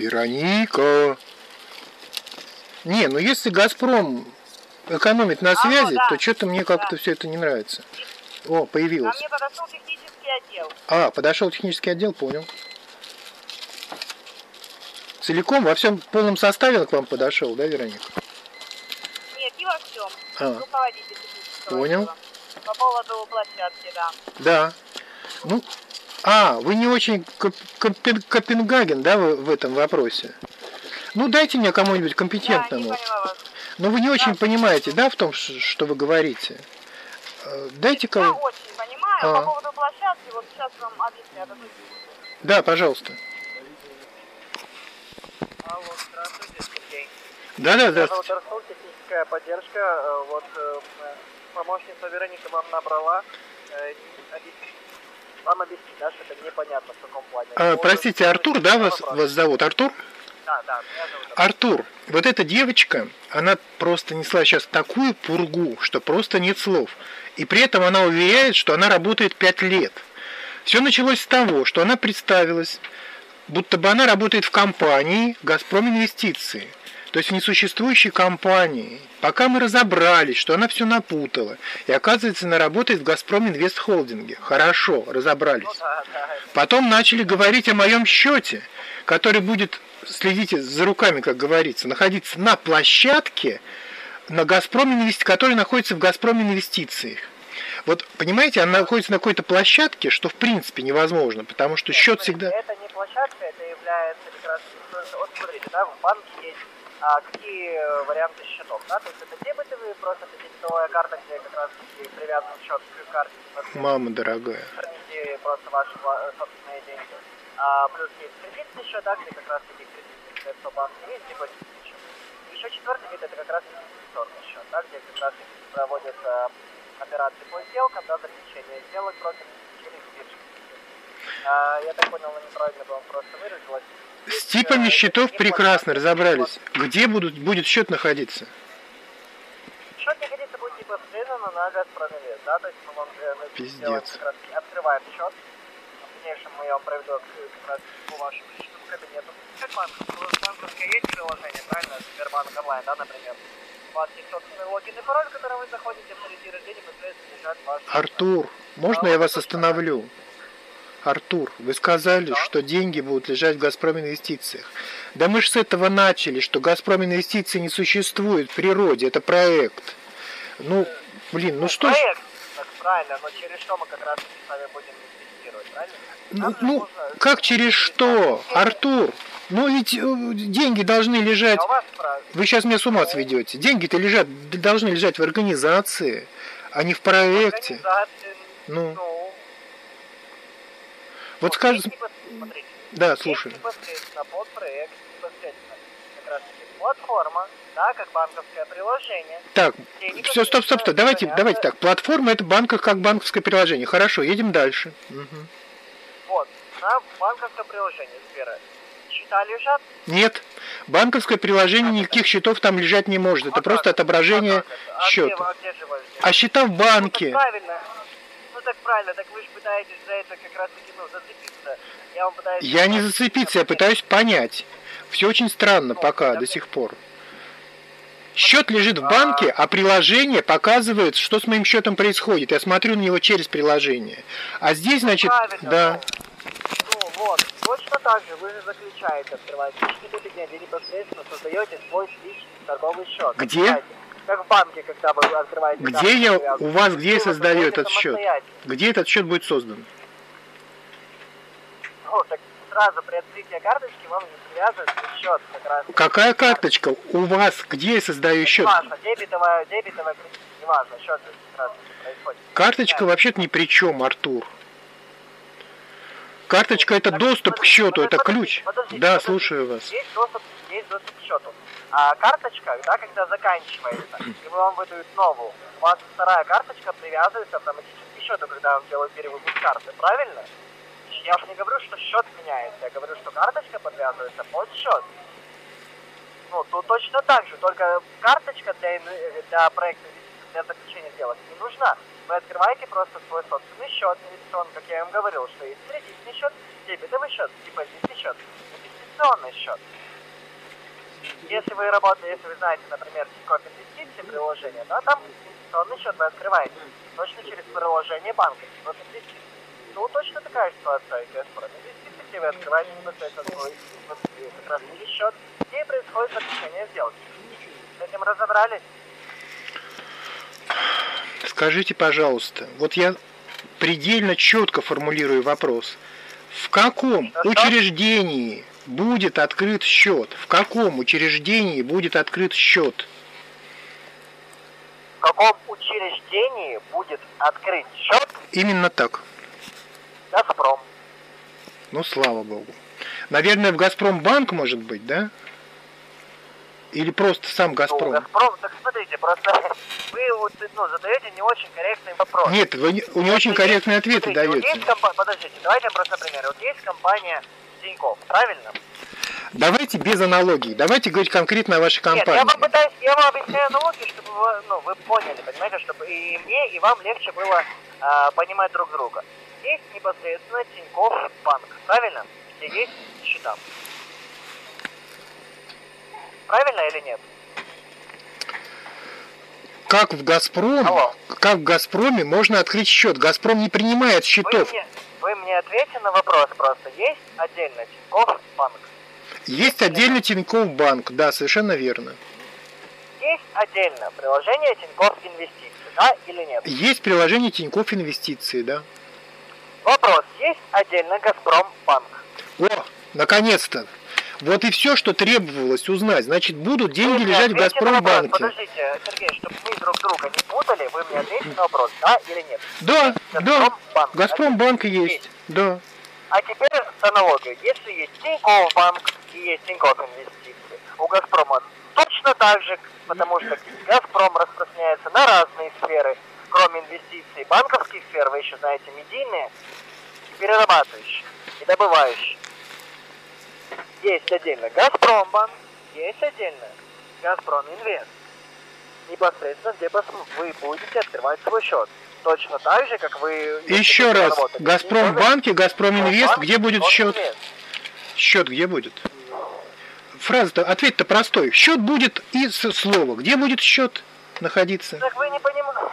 Вероника. Не, ну если Газпром экономит на Алло, связи, да. то что-то мне как-то Да. все это не нравится. О, Ко появилось. мне подошел технический отдел. А, подошел технический отдел, понял. Целиком, во всем полном составе он к вам подошел, да, Вероника? Нет, не во всем. А. Руководитель технического Понял. отдела. По поводу площадки, да. Да. Ну, а, вы не очень Коп- Копен- Копенгаген, да, в, в этом вопросе? Ну, дайте мне кому-нибудь Я компетентному. вас. Но вы не очень Да. понимаете, да, в том, что вы говорите? Э, Дайте Я кого... очень понимаю. А. По поводу площадки, вот сейчас вам объясню. Да, пожалуйста. Алло, здравствуйте, Сергей. Да, да, да. Меня зовут Арсул, техническая поддержка. Э, Вот э, помощница Вероника вам набрала. Объяснить- Вам объяснить, да, что это непонятно в каком плане. А, простите, Артур, да, вас, вопрос? вас зовут? Артур? Да, да, меня зовут Артур. Артур, вот эта девочка, она просто несла сейчас такую пургу, что просто нет слов. И при этом она уверяет, что она работает 5 лет. Все началось с того, что она представилась, будто бы она работает в компании «Газпром Инвестиции», то есть в несуществующей компании. Пока мы разобрались, что она все напутала, и оказывается, она работает в «Газпром Инвест Холдинге». Хорошо, разобрались. Ну. Потом начали говорить о моем счете, который будет, следите за руками, как говорится, находиться на площадке, на Газпром Инвести... который находится в Газпром Инвестициях. Вот, понимаете, она находится на какой-то площадке, что в принципе невозможно, потому что счет всегда... Это не площадка, это является как раз... Вот смотрите, да, в банке а, какие э, варианты счетов, да? То есть это дебетовые, просто дебетовая карта, где как раз привязан счет к карте. Мама дорогая. Храните просто ваши вла- собственные деньги. А, плюс есть кредитный счет, да, где как раз таки кредитный средства банка есть, депозитный счет. Еще четвертый вид это как раз инвестиционный счет, да, где как раз таки проводятся операции по сделкам, да, заключение сделок, брокер, через биржу. А, я так понял, неправильно бы вам просто выразилась. С типами счетов прекрасно разобрались. Где будут, будет счет находиться? Счет находится будет непосредственно на Газпроминвест, да, то есть мы вам мы Пиздец. таки, открываем счет. В дальнейшем мы вам проведу как раз по вашему личному кабинету. Как банк, у вас банковское есть приложение, правильно? Сбербанк онлайн, да, например. У вас есть собственный логин и пароль, который вы заходите в сориентирование, непосредственно лежат ваши... Артур, можно я вас остановлю? Артур, вы сказали, что деньги будут лежать в Газпром Инвестициях. Да мы же с этого начали, что Газпром Инвестиции не существует в природе, это проект. Ну, блин, ну что ж, правильно, но через что мы как раз с вами будем инвестировать, правильно? ну, ну, как через что, Артур? Ну ведь э, деньги должны лежать... А Вы сейчас меня с ума сведете. Деньги-то лежат, должны лежать в организации, а не в проекте. Ну, ну, вот скажем... смотрите, Да, непосредственно под проект, непосредственно как раз таки платформа, да, как банковское приложение. Так, все, стоп, стоп, стоп. Давайте, непосредственно давайте так. Платформа это банк как банковское приложение. Хорошо, едем дальше. Мгм. Вот, на банковское приложение Сбера. Счета лежат. Нет, банковское приложение никаких счетов там лежать не может. Это Вот просто так, отображение вот это. А счета. а взяли? А счета в Ну, банке. правильно. Ну так правильно, так вы же пытаетесь за это как раз таки, ну, зацепиться. Я вам пытаюсь... Я не зацепиться, я пытаюсь понять. Все очень странно Ну, пока, до сих пор. Счет лежит в банке, а приложение показывает, что с моим счетом происходит. Я смотрю на него через приложение. А здесь, значит, Правильно, да. Ну вот, точно так же вы же заключаете, открываете личный кабинет и непосредственно создаете свой личный торговый счет. Где? Понимаете? Как в банке, когда вы открываете... Где я, у вас, где я Вы создаю этот счет? Где этот счет будет создан? Ну, так сразу при открытии карточки вам привязывается счет как раз. Какая карточка? У вас где я создаю счет? Неважно, дебетовая, дебетовая, неважно, счет раз происходит. Карточка вообще-то ни при чем, Артур. Карточка это доступ к счету, это ключ. Да, слушаю вас. Есть доступ, есть доступ к счету. А карточка, да, когда заканчивается, и вам выдают новую, у вас вторая карточка привязывается автоматически к счету, когда вам делают перевыпуск карты, правильно? Я же не говорю, что счет меняется, я говорю, что карточка подвязывается под счет. Ну, тут точно так же, только карточка для, для проекта для заключения сделок не нужна. Вы открываете просто свой собственный счет инвестиционный, как я вам говорил, что есть кредитный счет, дебетовый счет, депозитный счет, инвестиционный счет. Если вы работаете, если вы знаете, например, Тинькофф инвестиции приложение, да, там инвестиционный счет вы открываете точно через приложение банка Тинькофф инвестиции. Ну, точно такая ситуация, и Газпром инвестиции, где вы открываете непосредственно свой как раз счет, где и происходит заключение сделки. С этим разобрались? Скажите, пожалуйста, вот я предельно четко формулирую вопрос. В каком учреждении будет открыт счет? В каком учреждении будет открыт счет? В каком учреждении будет открыт счет Именно так. Газпром? Ну, слава богу. Наверное, в Газпромбанк может быть, да? Или просто сам Ну, Газпром? Газпром, так смотрите, просто вы вот, ну, задаете не очень корректный вопрос. Нет, вы не, не очень корректные ответы Смотрите, вот даете. есть компа- Подождите, давайте я просто пример. Вот есть компания Тинькофф, правильно? Давайте без аналогий. Давайте говорить конкретно о вашей Нет, я компании. вам пытаюсь, я вам объясняю аналогии, чтобы вы, ну, вы поняли, понимаете, чтобы и мне, и вам легче было а, понимать друг друга. есть непосредственно Тинькофф банк, правильно? Где есть счета. Правильно или нет? Как в Газпром, Алло. как в Газпроме можно открыть счет? Газпром не принимает Вы счетов. мне, вы мне ответьте на вопрос просто. Есть отдельно Тинькофф банк? Есть отдельно Тинькофф банк, да, совершенно верно. Есть отдельно приложение Тинькофф Инвестиции, да или нет? Есть приложение Тинькофф Инвестиции, да. Вопрос. Есть отдельно Газпром банк? О, наконец-то. Вот и все, что требовалось узнать. Значит, будут деньги мне лежать в. Газпромбанке. Подождите, Сергей, чтобы мы друг друга не путали, вы мне ответите на вопрос, да или нет? Да, да. Газпромбанк. Газпромбанк есть. Да. А теперь с аналогией. Если есть Тинькофф банк и есть Тинькофф инвестиции, у Газпрома точно так же, потому что Газпром распространяется на разные сферы, кроме инвестиций. Банковских сфер, вы еще знаете, медийные, и перерабатывающие, и добывающие. Есть отдельно Газпромбанк, есть отдельно Газпром Инвест. Непосредственно, где вы будете открывать свой счет. Точно так же, как вы... Еще раз. работать. Газпромбанк и Газпроминвест, Газпромбанк, где будет счет? Газпроминвест. Счет где будет? Фраза-то, ответ-то простой. Счет будет из слова. Где будет счет находиться? Так вы не понимаете.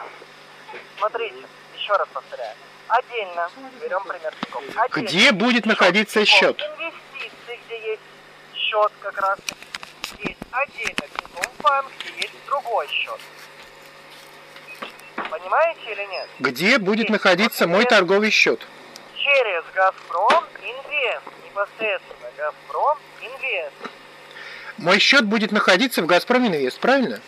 Смотрите, еще раз повторяю. Отдельно, берем пример. Отдельно Где будет находиться счет? Инвестиции, счет как раз. Есть отдельно Тинькофф банк, где есть другой счет. Понимаете или нет? Где будет находиться мой торговый счет? Через Газпром Инвест. Непосредственно Газпром Инвест. Мой счет будет находиться в Газпроминвест, правильно?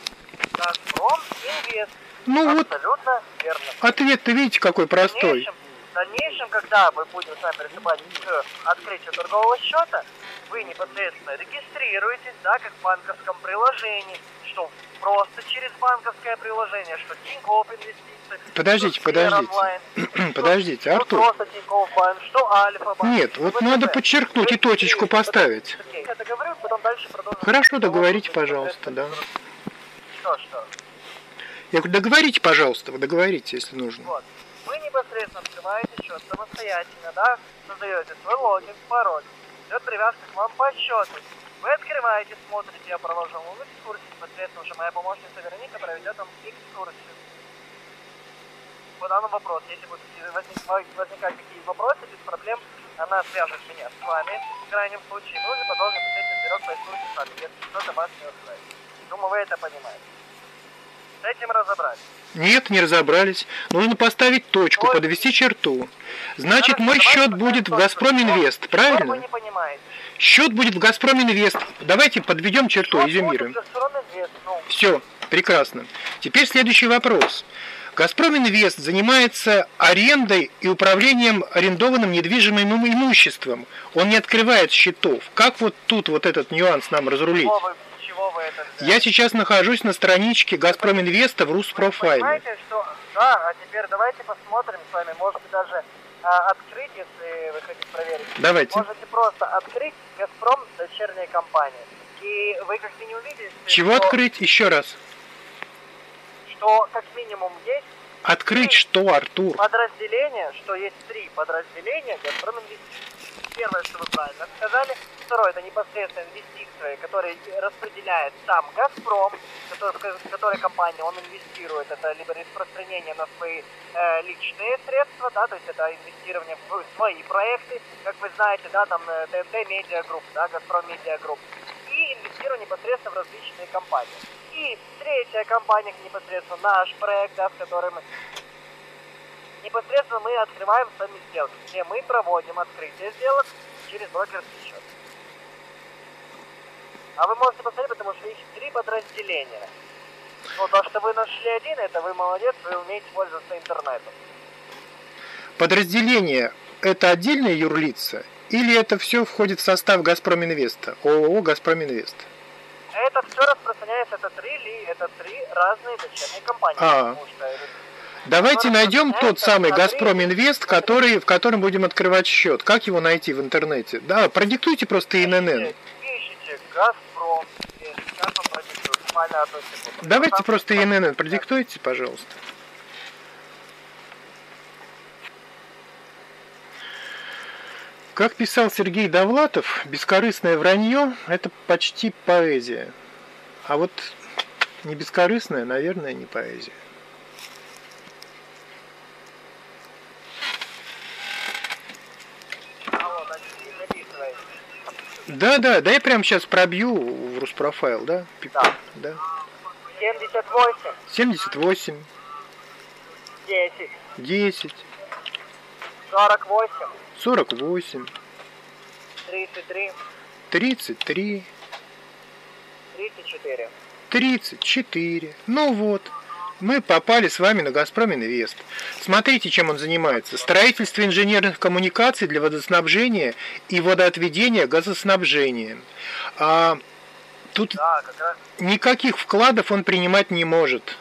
Газпром Инвест. Ну вот, Абсолютно верно. ответ-то видите какой В простой. дальнейшем, в дальнейшем, когда мы будем с вами приступать к открытию торгового счета, вы непосредственно регистрируетесь, да, как в банковском приложении, что просто через банковское приложение, что Тинькофф инвестиции, Подождите, что подождите. онлайн, что- Подождите, что Артур. просто Тинькофф банк, что Альфа банк. Нет, вот ВТБ. надо подчеркнуть и точечку поставить. Я договорю, потом дальше продолжим. Хорошо, договорите, пожалуйста, да. Что, что? Я говорю, договорите, пожалуйста, вы договорите, если нужно. Вот. Вы непосредственно открываете счет самостоятельно, да? Создаете свой логин, пароль. Идет привязка к вам по счету. Вы открываете, смотрите, я проложил вам экскурсию, непосредственно уже моя помощница Вероника проведет вам экскурсию. По данному вопросу, если будут какие- возник- возникать какие вопросы, без проблем, она свяжет меня с вами. В крайнем случае, мы уже продолжим этим берем по экскурсии с вами, если что-то вас не устраивает. Думаю, вы это понимаете. С этим разобрались. Нет, не разобрались. Нужно поставить точку, Ой. подвести черту. Значит, мой счет будет в Что вы правильно? Счет будет в Газпроминвест. Давайте подведем черту, Газпром Инвест? Ну, Все, прекрасно. Теперь следующий вопрос. Газпром Инвест занимается арендой и управлением арендованным недвижимым им- имуществом. Он не открывает счетов. Как вот тут вот этот нюанс нам разрулить? вы, вы? Я сейчас нахожусь на страничке Газпром Инвеста в Руспрофайле. Понимаете, что... Да, а теперь давайте посмотрим с вами, можете даже а, открыть, если вы хотите проверить. Давайте. Можете просто открыть Газпром дочерняя компания. И вы как минимум видите, Чего что, открыть? Еще раз. что как минимум есть Открыть что, Артур? подразделения, что есть три подразделения Газпром Инвестиции. Первое, что вы правильно сказали. Второе, это непосредственно инвестиции, которые распределяет сам Газпром, который, в которой он инвестирует. Это либо распространение на свои э, личные средства, да, то есть это инвестирование в свои проекты, как вы знаете, да, там э, ТНТ Медиа Групп, да, Газпром Медиа Групп, и инвестирование непосредственно в различные компании. И третья компания, непосредственно наш проект, да, с которым непосредственно мы открываем сами сделки, где мы проводим открытие сделок через брокерский счет. А вы можете посмотреть, потому что их три подразделения. Ну, то, что вы нашли один, это вы молодец, вы умеете пользоваться интернетом. Подразделение – это отдельные юрлица? Или это все входит в состав Газпром Инвеста? ООО Газпром Инвест? Это все распространяется, это три ли, это три разные дочерние компании. А. что Давайте найдем тот самый Газпром Инвест, который, в котором будем открывать счет. Как его найти в интернете? Да, продиктуйте просто ИНН. Газпром. Давайте просто ИНН продиктуйте, пожалуйста. Как писал Сергей Довлатов, бескорыстное вранье – это почти поэзия. А вот не бескорыстное, наверное, не поэзия. Алло, значит, записывай. Да, да, да я прямо сейчас пробью в Руспрофайл, да? Да. да. 78, 78, 10, 10, 48, 48, 33, 33, 34. 34. Ну вот, мы попали с вами на «Газпром Инвест». Смотрите, чем он занимается. Строительство инженерных коммуникаций для водоснабжения и водоотведения газоснабжением. А тут Да, никаких вкладов он принимать не может.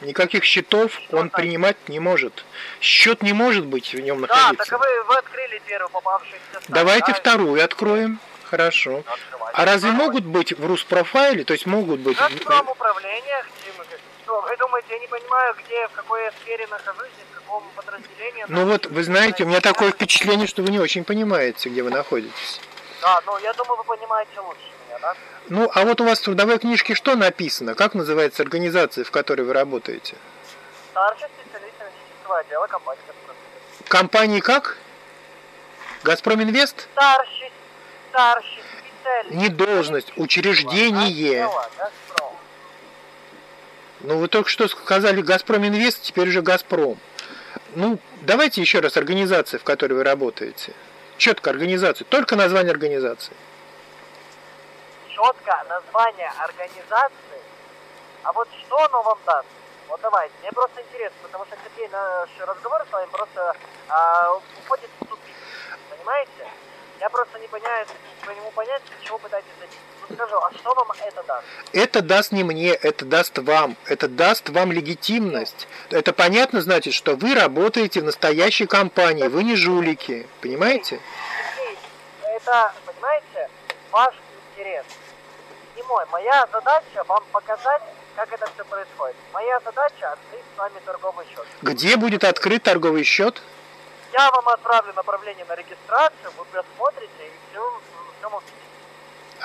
Никаких счетов он принимать не может. Счет не может быть в нем Да, находиться. так вы, вы открыли первую попавшуюся Давайте да? вторую откроем. Хорошо. Открывайте. А разве могут быть в Руспрофайле, то есть могут быть... Мы... Что, вы думаете, я не понимаю, где, в какой я сфере нахожусь, в каком подразделении? Ну вот, вы знаете, у меня такое впечатление, что вы не очень понимаете, где вы находитесь. Да, ну я думаю, вы понимаете лучше меня, да? Ну, а вот у вас в трудовой книжке что написано? Как называется организация, в которой вы работаете? Старший специалист аналитического отдела компании «Газпром». Компании как? Газпром Инвест? Старший, старший специалист. Не должность, учреждение. Отдела «Газпром». Ну, вы только что сказали Газпром Инвест, теперь уже Газпром. Ну, давайте еще раз организация, в которой вы работаете. Четко организацию, только название организации. Четко название организации, а вот что оно вам даст? Вот давайте, мне просто интересно, потому что Сергей наш разговор с вами просто а, уходит в тупик, понимаете? Я просто не понимаю, по нему понять, чего пытаетесь добиться. Скажу, а что вам это даст? Это даст не мне, это даст вам. Это даст вам легитимность. Это понятно значит, что вы работаете в настоящей компании, вы не жулики. Понимаете? Это, понимаете, ваш интерес. Не мой. Моя задача вам показать, как это все происходит. Моя задача открыть с вами торговый счет. Где будет открыт торговый счет? Я вам отправлю направление на регистрацию, вы посмотрите и.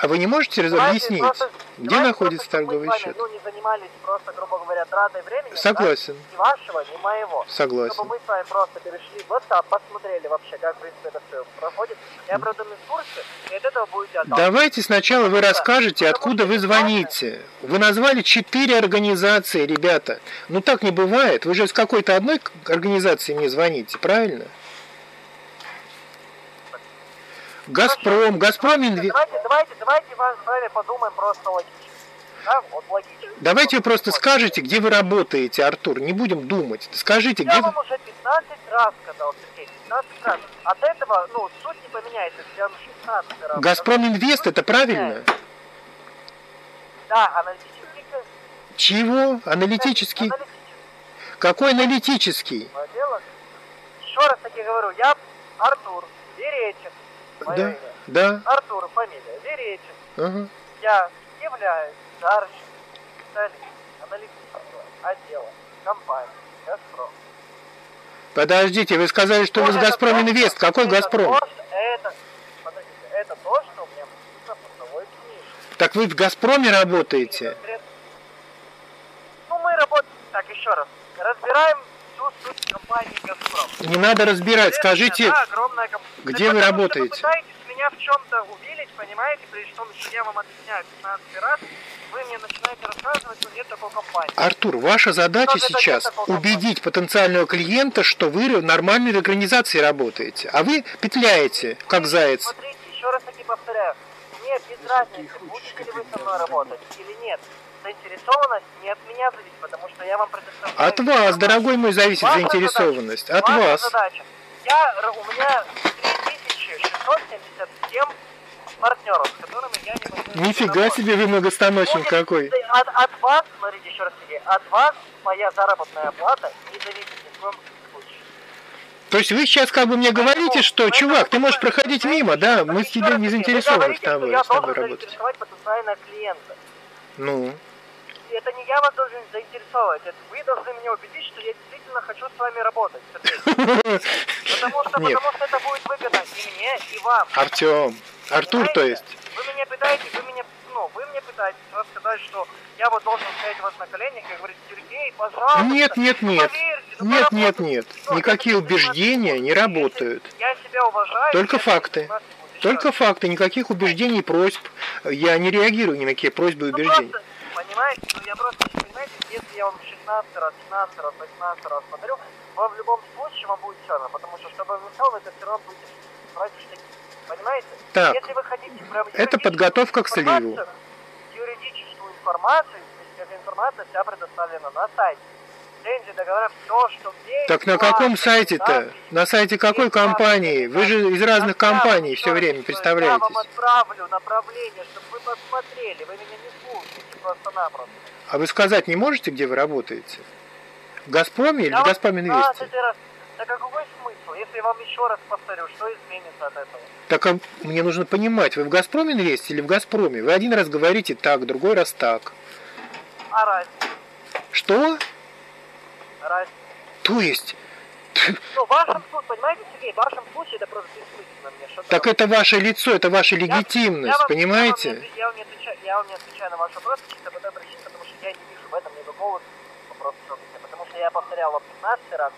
А вы не можете объяснить, просто- где находится торговый вами, счет? Ну, не занимались просто, грубо говоря, тратой времени. Согласен. да, ни вашего, ни моего. Согласен. Чтобы мы с вами просто перешли в WhatsApp, посмотрели вообще, как, в принципе, это все проходит. Я, правда, не в курсе, и от этого будете отталкиваться. Давайте сначала вы расскажете, Потому откуда вы звоните. Вы назвали четыре организации, ребята. Ну так не бывает. Вы же с какой-то одной организации мне звоните, правильно? Газпром, Газпром Инвест. Давайте, давайте, давайте вами подумаем просто логично. Да, вот логично. Давайте вы просто Вот. скажете, где вы работаете, Артур. Не будем думать. Скажите, где Я вам уже 15 раз сказал, Сергей, 15 раз. От этого, ну, суть не поменяется, я вам 16 раз. Газпром. Инвест, это правильно? Да, аналитический. Чего? Аналитический? Аналитический. Какой аналитический? Еще раз таки говорю, я Артур Веречин. Да, имя. Да. Артур, фамилия. Веречин. Ага. Я являюсь старшим специалистом аналитического отдела компании «Газпром». Подождите, вы сказали, что вы с Вот Газпром то, Инвест. Какой это Газпром? то, Это, подождите, это то, что у меня написано в трудовой книжке. Так вы в Газпроме работаете? Ну, мы работаем, так, еще раз, разбираем всю суть компании «Газпром». Не надо разбирать. Скажите, Да, огромная где Так вы потому что работаете? Вы пытаетесь меня в чем-то увилить, понимаете, при том, что я вам объясняю 15 раз, вы мне начинаете рассказывать, что нет такой компании. Артур, ваша задача Что сейчас убедить потенциального клиента, что вы в нормальной организации работаете. А вы петляете, как заяц. Смотрите, еще раз таки повторяю, мне без разницы, будете ли вы со мной работать или нет. Заинтересованность не от меня зависит, потому что я вам предоставляю... От вас, дорогой мой, зависит Ваша заинтересованность. задача- От ваша вас. задача. Я, у меня 3677 партнеров, с которыми я не Нифига себе вы многостаночник какой. От, от вас, смотрите еще раз, Сергей, от вас моя заработная плата не зависит ни в коем случае. То есть вы сейчас как бы мне говорите, что, Поэтому- чувак, ты можешь проходить мимо, да, мы с раз не заинтересованы что тобой, с тобой работать. потенциального клиента. Ну, это не я вас должен заинтересовать, это вы должны меня убедить, что я действительно хочу с вами работать. Потому что, потому что это будет выгодно и мне, и вам. Артем, Артур, то есть. Вы меня пытаетесь, вы меня, ну, вы мне пытаетесь рассказать, что я вот должен стоять у вас на коленях и говорить, Сергей, пожалуйста. Нет, нет, ну, нет. поверьте, ну, Нет, поработайте». нет, нет. Что, Никакие убеждения не работают. Я себя уважаю. Только факты. Только факты, никаких убеждений и просьб. Я не реагирую ни на какие просьбы и Ну, убеждения. просто, понимаете, ну я просто, понимаете, если я вам 16 раз, 17 раз, 18 раз подарю, вам в любом случае вам будет все равно, потому что, чтобы вы вы это все равно будете брать штыки. Понимаете? Так, Если вы хотите это подготовка к сливу. Юридическую информацию, то есть эта информация вся предоставлена на сайте. Деньги, договора, все, что где. Так на каком сайте-то? На сайте какой компании? Вы же из разных компаний все время Я вам отправлю направление, чтобы вы посмотрели. Вы меня не слушаете просто-напросто. А вы сказать не можете, где вы работаете? В Газпроме или в Газпроме Инвесте? 15 раз. Если я вам еще раз повторю, что изменится от этого? Так а мне нужно понимать, вы в Газпроме Инвесте или в Газпроме? Вы один раз говорите так, другой раз так. А разница? Что? Разница. То есть? Ну, в вашем случае, понимаете, Сергей, в вашем случае это просто бессмысленно мне. Что Так это ваше лицо, это ваша Я- я легитимность, вам- понимаете? Я вам, не отвечаю, я вам не отвечаю на ваш вопрос чисто по той причине, потому что я не вижу в этом никакого вопроса, потому что я повторял вам 15 раз,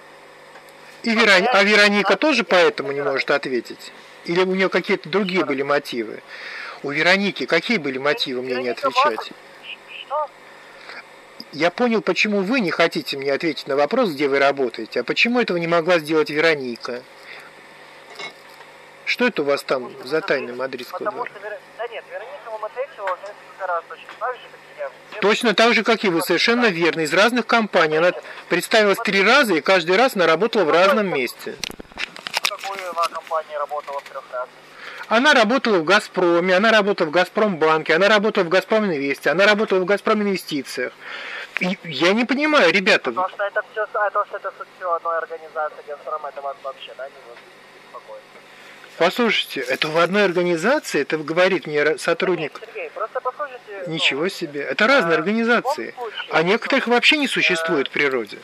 И Верони- А Вероника тоже поэтому не может ответить? Или у нее какие-то другие были мотивы? У Вероники какие были мотивы мне не отвечать? Я понял, почему вы не хотите мне ответить на вопрос, где вы работаете, а почему этого не могла сделать Вероника? Что это у вас там за тайна мадридского двора? да нет, Вероника несколько раз точно так же, как и я. Все Точно так же, как и вы, совершенно верно, из разных компаний. Она представилась три раза, и каждый раз она работала в разном месте. Она работала в трех раз? Она работала в «Газпроме», она работала в «Газпромбанке», она работала в «Газпром Инвесте», она работала в «Газпром Инвестициях». И я не понимаю, ребята, Потому что это все, а то, что это все одной организации, Газпром, это вас вообще, да, не беспокоит. послушайте, это в одной организации, это говорит мне сотрудник. Нет, Сергей, просто послушайте. Ничего себе, это разные а, организации. в А некоторых вообще не существует в природе.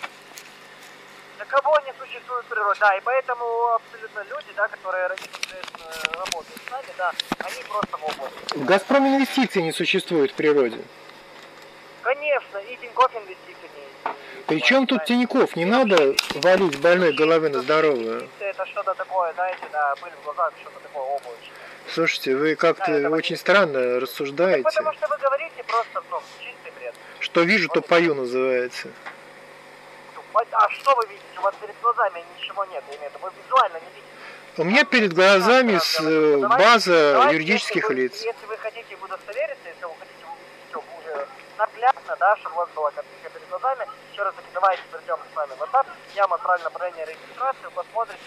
Кого не существует природа, да, и поэтому абсолютно люди, да, которые непосредственно работают с нами, да, они просто в области. В «Газпром Инвестиции» не существует в природе. Конечно, и Тинькофф инвестиции не... Причем тут Тиньков, не надо валить больной головы на здоровую. Это что-то такое, знаете, да, пыль в глазах, что-то такое облачное. Слушайте, вы Да, как-то это очень странно Так рассуждаете. потому что вы говорите просто, ну, чистый бред. Что вижу, то пою называется. Ну, А что вы видите? У вас перед глазами ничего нет, я имею в виду. Вы визуально не видите. У меня перед глазами с, э, база Давайте, юридических если вы- лиц. Если вы хотите удостовериться, если вы хотите увидеть уже наглядно, да, чтобы у вас была картинка перед глазами, еще раз таки давайте придем с вами в WhatsApp, я вам отправлю направление регистрацию, посмотрите,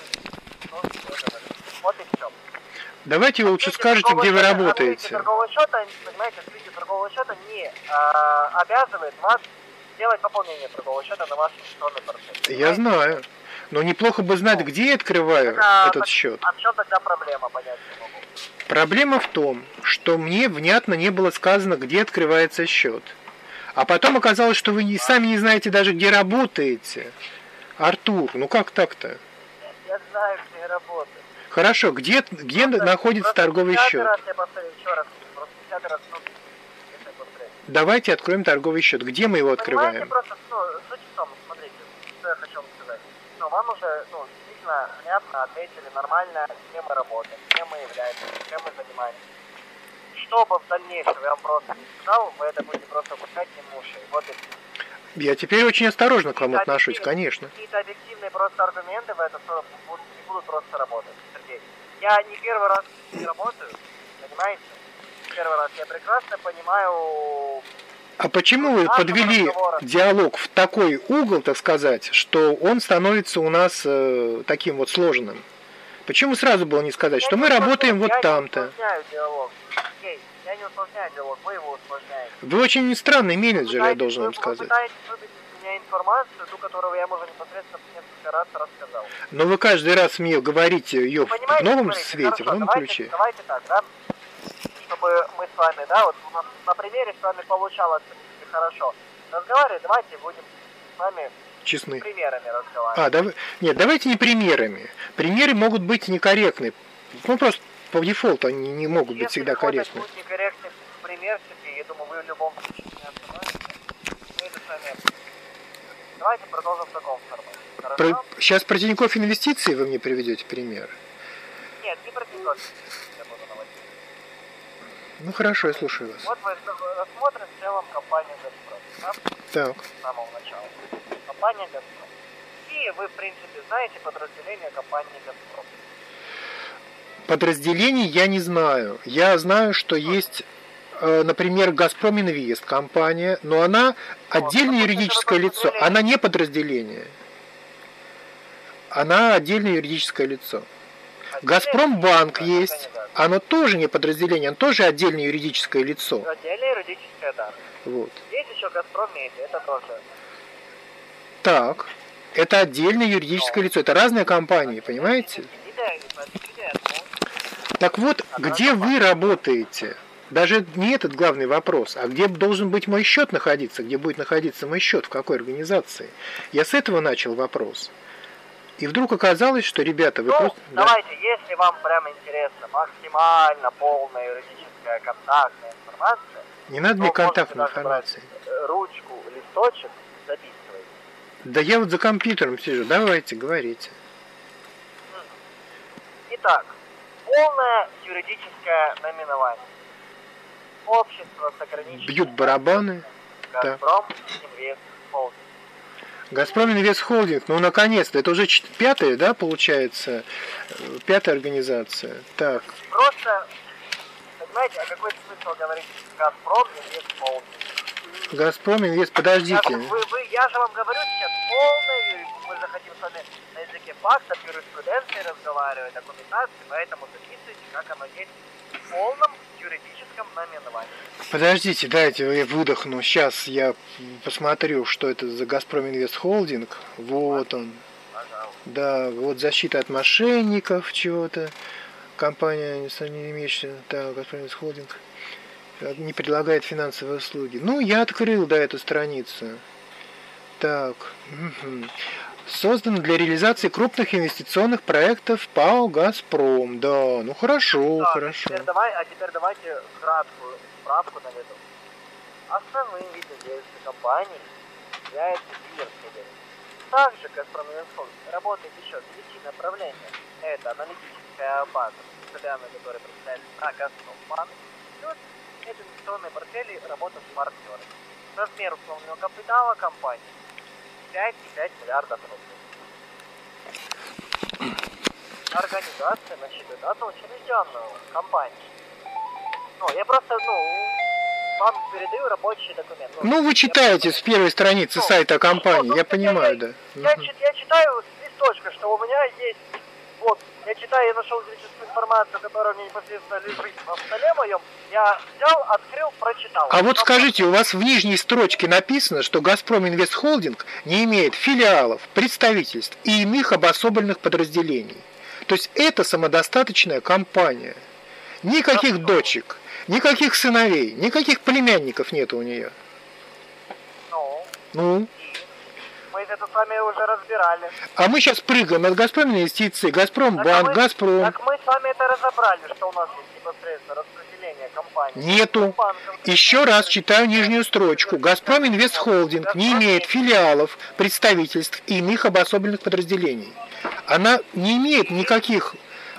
ну, что говорю. Вот и все. Давайте вы лучше скажете, где вы работаете. торгового счета, понимаете, торгового счета не а, обязывает вас делать пополнение торгового счета на ваш инвестиционный портфель. Я знаю. Но неплохо бы знать, где я открываю Это- этот счет. А в чем тогда проблема, понять не могу. Проблема в том, что мне внятно не было сказано, где открывается счет. А потом оказалось, что вы и сами не знаете даже, где работаете. Артур, ну как так-то? Я знаю, где я работаю. Хорошо, где, где Просто- находится просто торговый счет? раз я повторю еще раз. Просто раз, ну. Давайте откроем торговый счет. Где мы его открываем? просто, ну, суть в том, смотрите, что я хочу вам сказать. Ну, вам уже, ну, действительно внятно ответили нормально, кем мы работаем, кем мы являемся, чем мы занимаемся. Чтобы в дальнейшем я вам просто не сказал, вы это будете просто упускать не уши. Вот и. Я теперь очень осторожно к вам отношусь, конечно. Какие-то объективные просто аргументы в эту сторону будут, не будут просто работать, Сергей. Я не первый раз не работаю, понимаете? Первый раз я прекрасно понимаю А почему вы подвели разговора. диалог в такой угол, так сказать, что он становится у нас э, таким вот сложным? Почему сразу было не сказать, что Я мы не работаем усложняю- вот я не там-то? усложняю диалог. Окей, я не усложняю диалог, вы его усложняете. Вы очень странный менеджер, я Пытаетесь- должен вам сказать. Вы пытаетесь выбить из меня информацию, ту, которую я уже непосредственно несколько раз рассказал. Но вы каждый раз мне говорите ее в новом смотрите, свете, в хорошо, новом давайте, ключе. Давайте так, да? Чтобы мы с вами, да, вот на, на примере с вами получалось хорошо. Разговаривать, давайте будем с вами честны. Примерами разговаривать. А, дав... нет, давайте не примерами. Примеры могут быть некорректны. Ну, просто по дефолту они не могут быть всегда корректны. будет некорректный пример себе, я думаю, вы в любом случае не это. Давайте продолжим в таком формате. Про... Сейчас про Тинькофф инвестиции вы мне приведете пример. Нет, не про Тинькофф. Ну хорошо, я слушаю вас. Вот мы рассмотрим в целом компанию «Газпром». Да? Так. С самого начала. Компания «Газпром». И вы, в принципе, знаете подразделение компании «Газпром». Подразделений я не знаю. Я знаю, что есть, э, например, Газпром Инвест компания, но она отдельное юридическое лицо. Она не подразделение. Она отдельное юридическое лицо. Газпромбанк есть. Оно тоже не подразделение, оно тоже отдельное юридическое лицо. Отдельная юридическая, да. Вот. Есть еще «Газпром Медиа», это тоже. Так. Это отдельное юридическое лицо. Это разные компании, понимаете? Так вот, где вы работаете? Даже не этот главный вопрос, а где должен быть мой счет находиться, где будет находиться мой счет, в какой организации. Я с этого начал вопрос. И вдруг оказалось, что, ребята, вы Ну, просто... да. давайте, если вам прям интересна максимально полная юридическая контактная информация, Не надо мне контактной информации. э, ручку, листочек, записывайте. Да я вот за компьютером сижу, давайте, говорите. Итак, полное юридическое наименование. Общество с ограниченными... Бьют барабаны. Газпром Инвест Холдинг. Газпром Инвест Холдинг, ну наконец-то, это уже пятая, да, получается, э, пятая организация. Так, Просто, понимаете, а какой смысл говорить Газпром Инвест Холдинг? Газпром Инвест, Я, подождите. вы, вы, я же вам говорю сейчас полное, мы же хотим с вами на языке фактов, юриспруденции разговаривать, документации, поэтому записывайте, как оно есть в полном юридическом наименовании. Подождите, дайте я выдохну. Сейчас я посмотрю, что это за Газпром Инвест Холдинг. Вот он. Пожалуйста. Да, вот защита от мошенников чего-то. Компания не имеющая, да, Газпром Инвест Холдинг э, не предлагает финансовые услуги. Ну, я открыл, да, эту страницу. Так. Создан для реализации крупных инвестиционных проектов ПАО «Газпром». Да, ну хорошо, Так, хорошо. Теперь давай, а теперь давайте краткую справку наведу. Основным видом деятельности компании является деятельность. Также Газпром Инвестхолдинг работает еще в девяти направлениях. Это аналитическая база, постоянно, которая представляет на Газпромбанк, плюс это инвестиционные портфели, работа с партнерами. Размер условного капитала компании 5,5 миллиардов рублей. Организация насчитывает одну учрежденную компанию. Ну, я просто, ну, вам передаю рабочий документ. Ну, вы читаете с первой страницы Ну, сайта компании, ну, я я- понимаю, да. Я, чит- я читаю с листочка, что у меня есть... Вот, я читаю, я нашел юридическую информацию, которая у меня непосредственно лежит на столе моем. Я взял, открыл, прочитал. А вот скажите, у вас в нижней строчке написано, что Газпром Инвест Холдинг не имеет филиалов, представительств и иных обособленных подразделений. То есть это самодостаточная компания. Никаких Хорошо. дочек, никаких сыновей, никаких племянников нет у нее. Ну, Ну, мы это с вами уже разбирали. а мы сейчас прыгаем от Газпром Инвестиции, Газпром Так Банк, мы- Газпром. Так мы с вами это разобрали, что у нас есть непосредственно распределение компании. Нету. Банков. Еще раз читаю нижнюю строчку. Газпром Инвест Холдинг не имеет филиалов, представительств и иных обособленных подразделений. Она не имеет никаких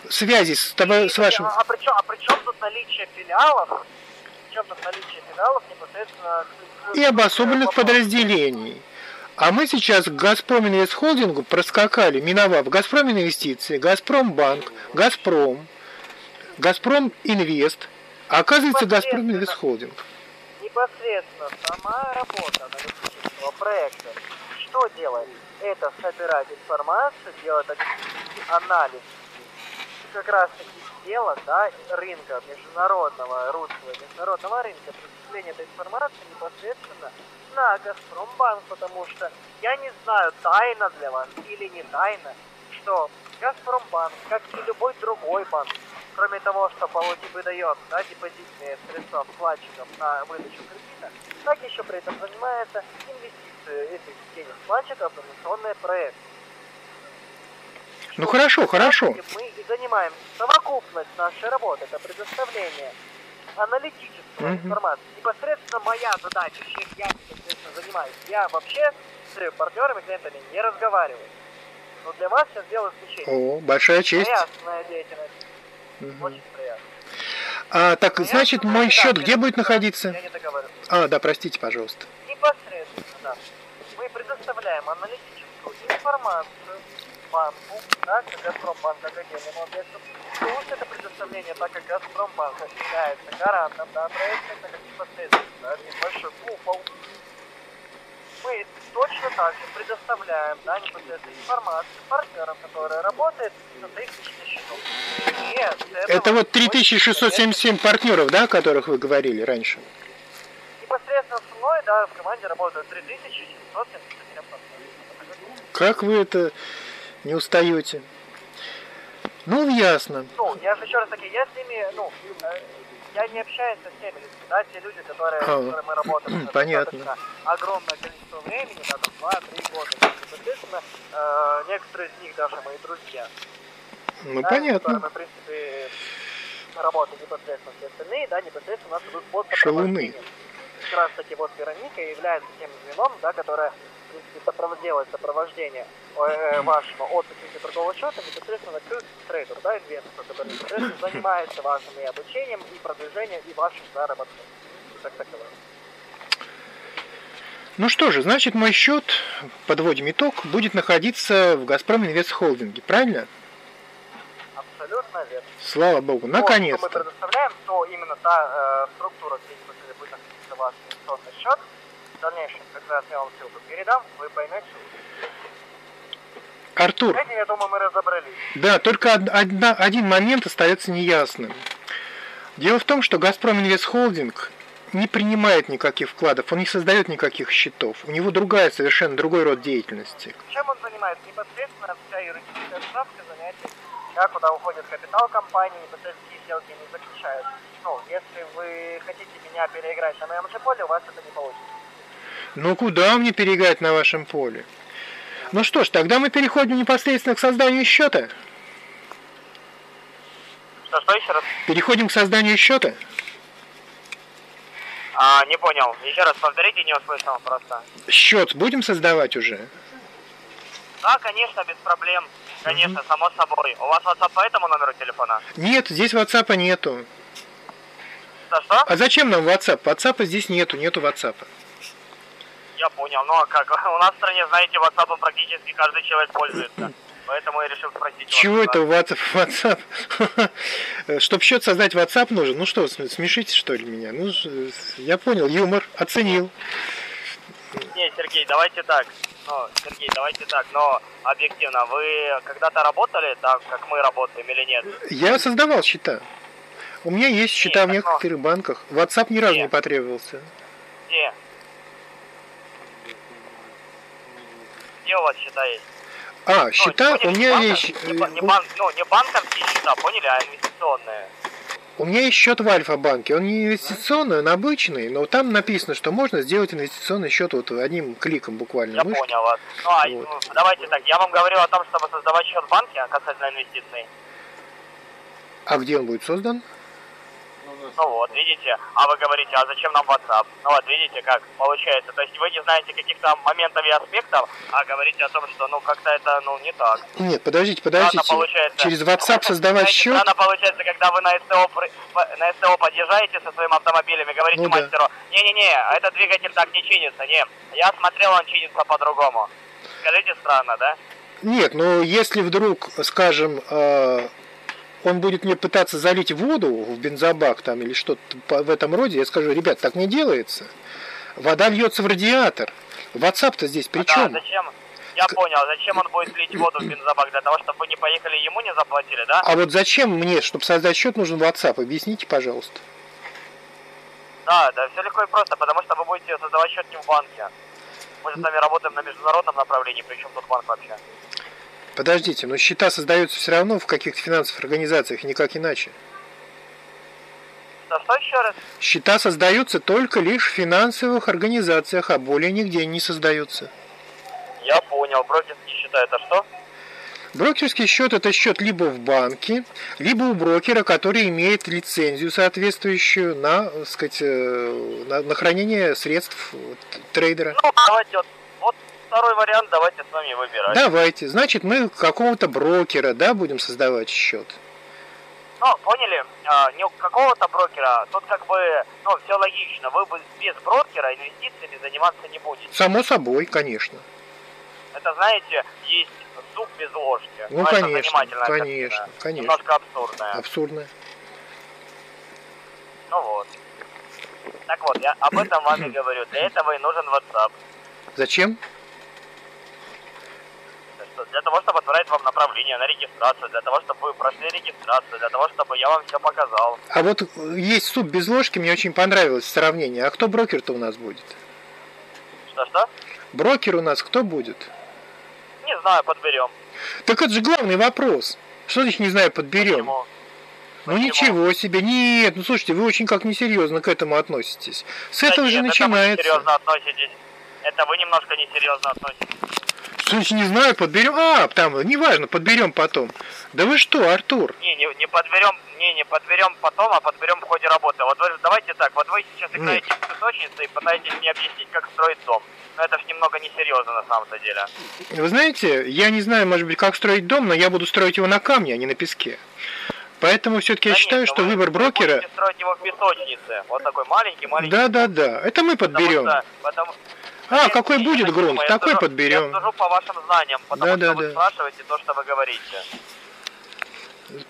связей с, тобой, с вашим... А, а, при чем, а при чем тут наличие филиалов? При чем тут наличие филиалов непосредственно... и обособленных подразделений. А мы сейчас к Газпром Инвест Холдингу проскакали, миновав Газпром Инвестиции, Газпром Банк, Газпром, Газпром Инвест, а оказывается Газпром Инвест Холдинг. Непосредственно сама работа аналитического проекта. Что делает? Это собирать информацию, делать анализ как раз таки дела, да, рынка, международного, русского международного рынка, представление этой информации непосредственно на Газпромбанк, потому что я не знаю, тайна для вас или не тайна, что Газпромбанк, как и любой другой банк, кроме того, что выдает да, депозитные средства вкладчиков на выдачу кредита, так еще при этом занимается инвестицией этих денег вкладчиков в инвестиционные проекты. Ну хорошо, хорошо. Мы и занимаемся. Совокупность нашей работы это предоставление аналитической Мгм. информации. Непосредственно моя задача, чем я непосредственно занимаюсь. Я вообще с партнерами, клиентами не разговариваю. Но для вас сейчас делаю исключение. О, большая честь. Приятная деятельность. Мгм. Очень приятно. А, так, Я значит, мой да, счет где будет находиться? Я не договорю. А, да, простите, пожалуйста. Непосредственно, да. Мы предоставляем аналитическую информацию банку, так как Газпромбанк отдельным объектом. Плюс это предоставление, так как Газпромбанк является гарантом да, проекта, так как непосредственно небольшой купол. Мы точно так же предоставляем да, непосредственно информацию партнерам, которые работают на своих личных счетах. Нет, Это вот 3677 партнеров, да, о которых вы говорили раньше? Непосредственно со мной, да, в команде работают 3777 партнеров. Как вы это не устаете? Ну, ясно. Ну, я же еще раз таки, я с ними, ну, э, я не общаюсь со всеми людьми, да, те люди, которые, А, с которыми мы работаем, понятно. огромное количество времени, да, там, два-три года, и, соответственно, э, некоторые из них даже мои друзья. Ну, да, понятно. которыми, в принципе, работают непосредственно все остальные, да, непосредственно у нас идут под Шалуны. сопровождением. Как раз таки вот Вероника является тем звеном, да, которая, делает сопровождение э, вашего от торгового счета непосредственно к трейдеру, да, инвестору, который непосредственно занимается вашим и обучением, и продвижением, и вашим заработком. Так таковым. Ну что же, значит, мой счет, подводим итог, будет находиться в Газпром Инвест Холдинге, правильно? Абсолютно верно. Слава богу, То, что мы наконец-то. предоставляем, то именно та э, структура, где будет находиться ваш инвестиционный счет, в дальнейшем, когда я вам ссылку передам, вы поймете. С Артур, этим, я думаю, мы разобрались. да, только од- одна- один момент остается неясным. Дело в том, что Газпром Инвест Холдинг не принимает никаких вкладов, он не создает никаких счетов. У него другая, совершенно другой род деятельности. Чем он занимается? Непосредственно вся юридическая справка занятий, да, куда уходит капитал компании, непосредственно сделки не заключают. Ну, если вы хотите меня переиграть на моем же поле, у вас это не получится. Ну куда мне переиграть на вашем поле? Ну что ж, тогда мы переходим непосредственно к созданию счета. Что, что еще раз? Переходим к созданию счета. А, не понял. Еще раз повторите, не услышал просто. Счет будем создавать уже? Да, конечно, без проблем. Конечно, само собой. У вас WhatsApp по этому номеру телефона? Нет, здесь WhatsApp нету. Что-что? А зачем нам WhatsApp? WhatsApp здесь нету, нету WhatsApp. Я понял. Ну, а как? У нас в стране, знаете, WhatsApp практически каждый человек пользуется. Поэтому я решил спросить вас, Чего да. это WhatsApp? WhatsApp? Чтоб счет создать WhatsApp нужен? Ну что, см- смешите что ли меня? Ну, я понял, юмор, оценил. Не, Сергей, давайте так. Ну, Сергей, давайте так, но объективно, вы когда-то работали так, как мы работаем или нет? Я создавал счета. У меня есть счета в Нет, но- некоторых банках. WhatsApp ни разу не Нет. потребовался. Где? Где у вас счета есть? А, Ну, счета поняли, у меня банк- есть... Не, ба- не э, бан- ну, не банковские счета, поняли, а инвестиционные. У меня есть счет в Альфа-банке. Он не инвестиционный, он обычный, но там написано, что можно сделать инвестиционный счет вот одним кликом буквально. Я мышкой. понял вас. Ну, а Вот. ну, давайте так, я вам говорил о том, чтобы создавать счет в банке касательно инвестиций. А где он будет создан? Ну вот, видите, а вы говорите, а зачем нам WhatsApp? Ну вот, видите, как получается. То есть вы не знаете каких-то моментов и аспектов, а говорите о том, что ну как-то это ну не так. Нет, подождите, подождите. получается. Через WhatsApp создавать Знаете, счет? Странно получается, когда вы на СТО, на СТО подъезжаете со своим автомобилем и говорите Ну да. мастеру, не-не-не, этот двигатель так не чинится, не. Я смотрел, он чинится по-другому. Скажите, странно, да? Нет, но если вдруг, скажем, э, он будет мне пытаться залить воду в бензобак там или что-то в этом роде, я скажу, ребят, так не делается. Вода льется в радиатор. WhatsApp-то здесь при А да, чем? зачем? Я понял, зачем он будет лить воду в бензобак? Для того, чтобы вы не поехали ему не заплатили, да? А вот зачем мне, чтобы создать счет, нужен WhatsApp? Объясните, пожалуйста. Да, да, все легко и просто, потому что вы будете создавать счет не в банке. Мы же с вами работаем на международном направлении, причем тут банк вообще. Подождите, но счета создаются все равно в каких-то финансовых организациях, никак иначе. Что, что еще раз? Счета создаются только лишь в финансовых организациях, а более нигде не создаются. Я понял. Брокерские счета это что? Брокерский счет это счет либо в банке, либо у брокера, который имеет лицензию соответствующую на, так сказать, э, на, на хранение средств трейдера. Ну, давайте вот второй вариант давайте с вами выбирать. Давайте, значит мы какого-то брокера, да, будем создавать счет. Ну, поняли, а, не у какого-то брокера, тут как бы, ну, все логично, вы бы без брокера инвестициями заниматься не будете. Само собой, конечно. Это, знаете, есть суп без ложки. Ну, это конечно, конечно, картина. конечно. Немножко абсурдная. Абсурдно. Ну вот. Так вот, я об этом вам и говорю. Для этого и нужен WhatsApp. Зачем? Для того, чтобы отправить вам направление на регистрацию, для того, чтобы вы прошли регистрацию, для того, чтобы я вам все показал. А вот есть суп без ложки, мне очень понравилось сравнение. А кто брокер-то у нас будет? Что-что? Брокер у нас кто будет? Не знаю, подберем. Так это же главный вопрос. Что значит не знаю, подберем? Почему? Ну Почему? ничего себе. Нет, ну слушайте, вы очень как несерьезно к этому относитесь. С Да этого же нет, Это вы начинается. несерьезно относитесь. Это вы немножко несерьезно относитесь. Что значит не знаю, подберем? А, там, неважно, подберем потом. Да вы что, Артур? Не, не, не подберем, не, не подберем потом, а подберем в ходе работы. Вот вы, давайте так, вот вы сейчас играете в песочнице и пытаетесь мне объяснить, как строить дом. Но это ж немного несерьезно на самом-то деле. Вы знаете, я не знаю, может быть, как строить дом, но я буду строить его на камне, а не на песке. Поэтому все-таки я Да считаю, нет, что ну вы- выбор вы брокера... строить его в песочнице. Вот такой маленький, маленький. Да, да, да. Это мы Потому подберем. что- потому- А, какой будет грунт, Я такой сужу- подберем. Я сужу по вашим знаниям, потому Да, что да, вы да. спрашиваете то, что вы говорите.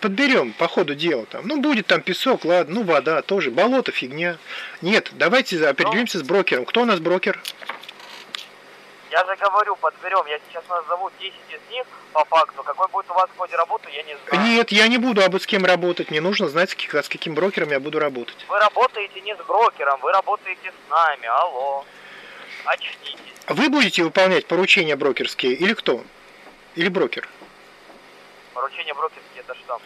Подберем по ходу дела там. Ну, будет там песок, ладно, ну, вода тоже. Болото, фигня. Нет, давайте определимся с брокером. Кто у нас брокер? Я же говорю, подберем. Я сейчас назову 10 из них по факту. Какой будет у вас в ходе работы, я не знаю. Нет, я не буду абы с кем работать. Мне нужно знать, с каких- с каким брокером я буду работать. Вы работаете не с брокером, вы работаете с нами. Алло. Очнитесь. Вы будете выполнять поручения брокерские или кто? Или брокер? Поручение брокерские это что?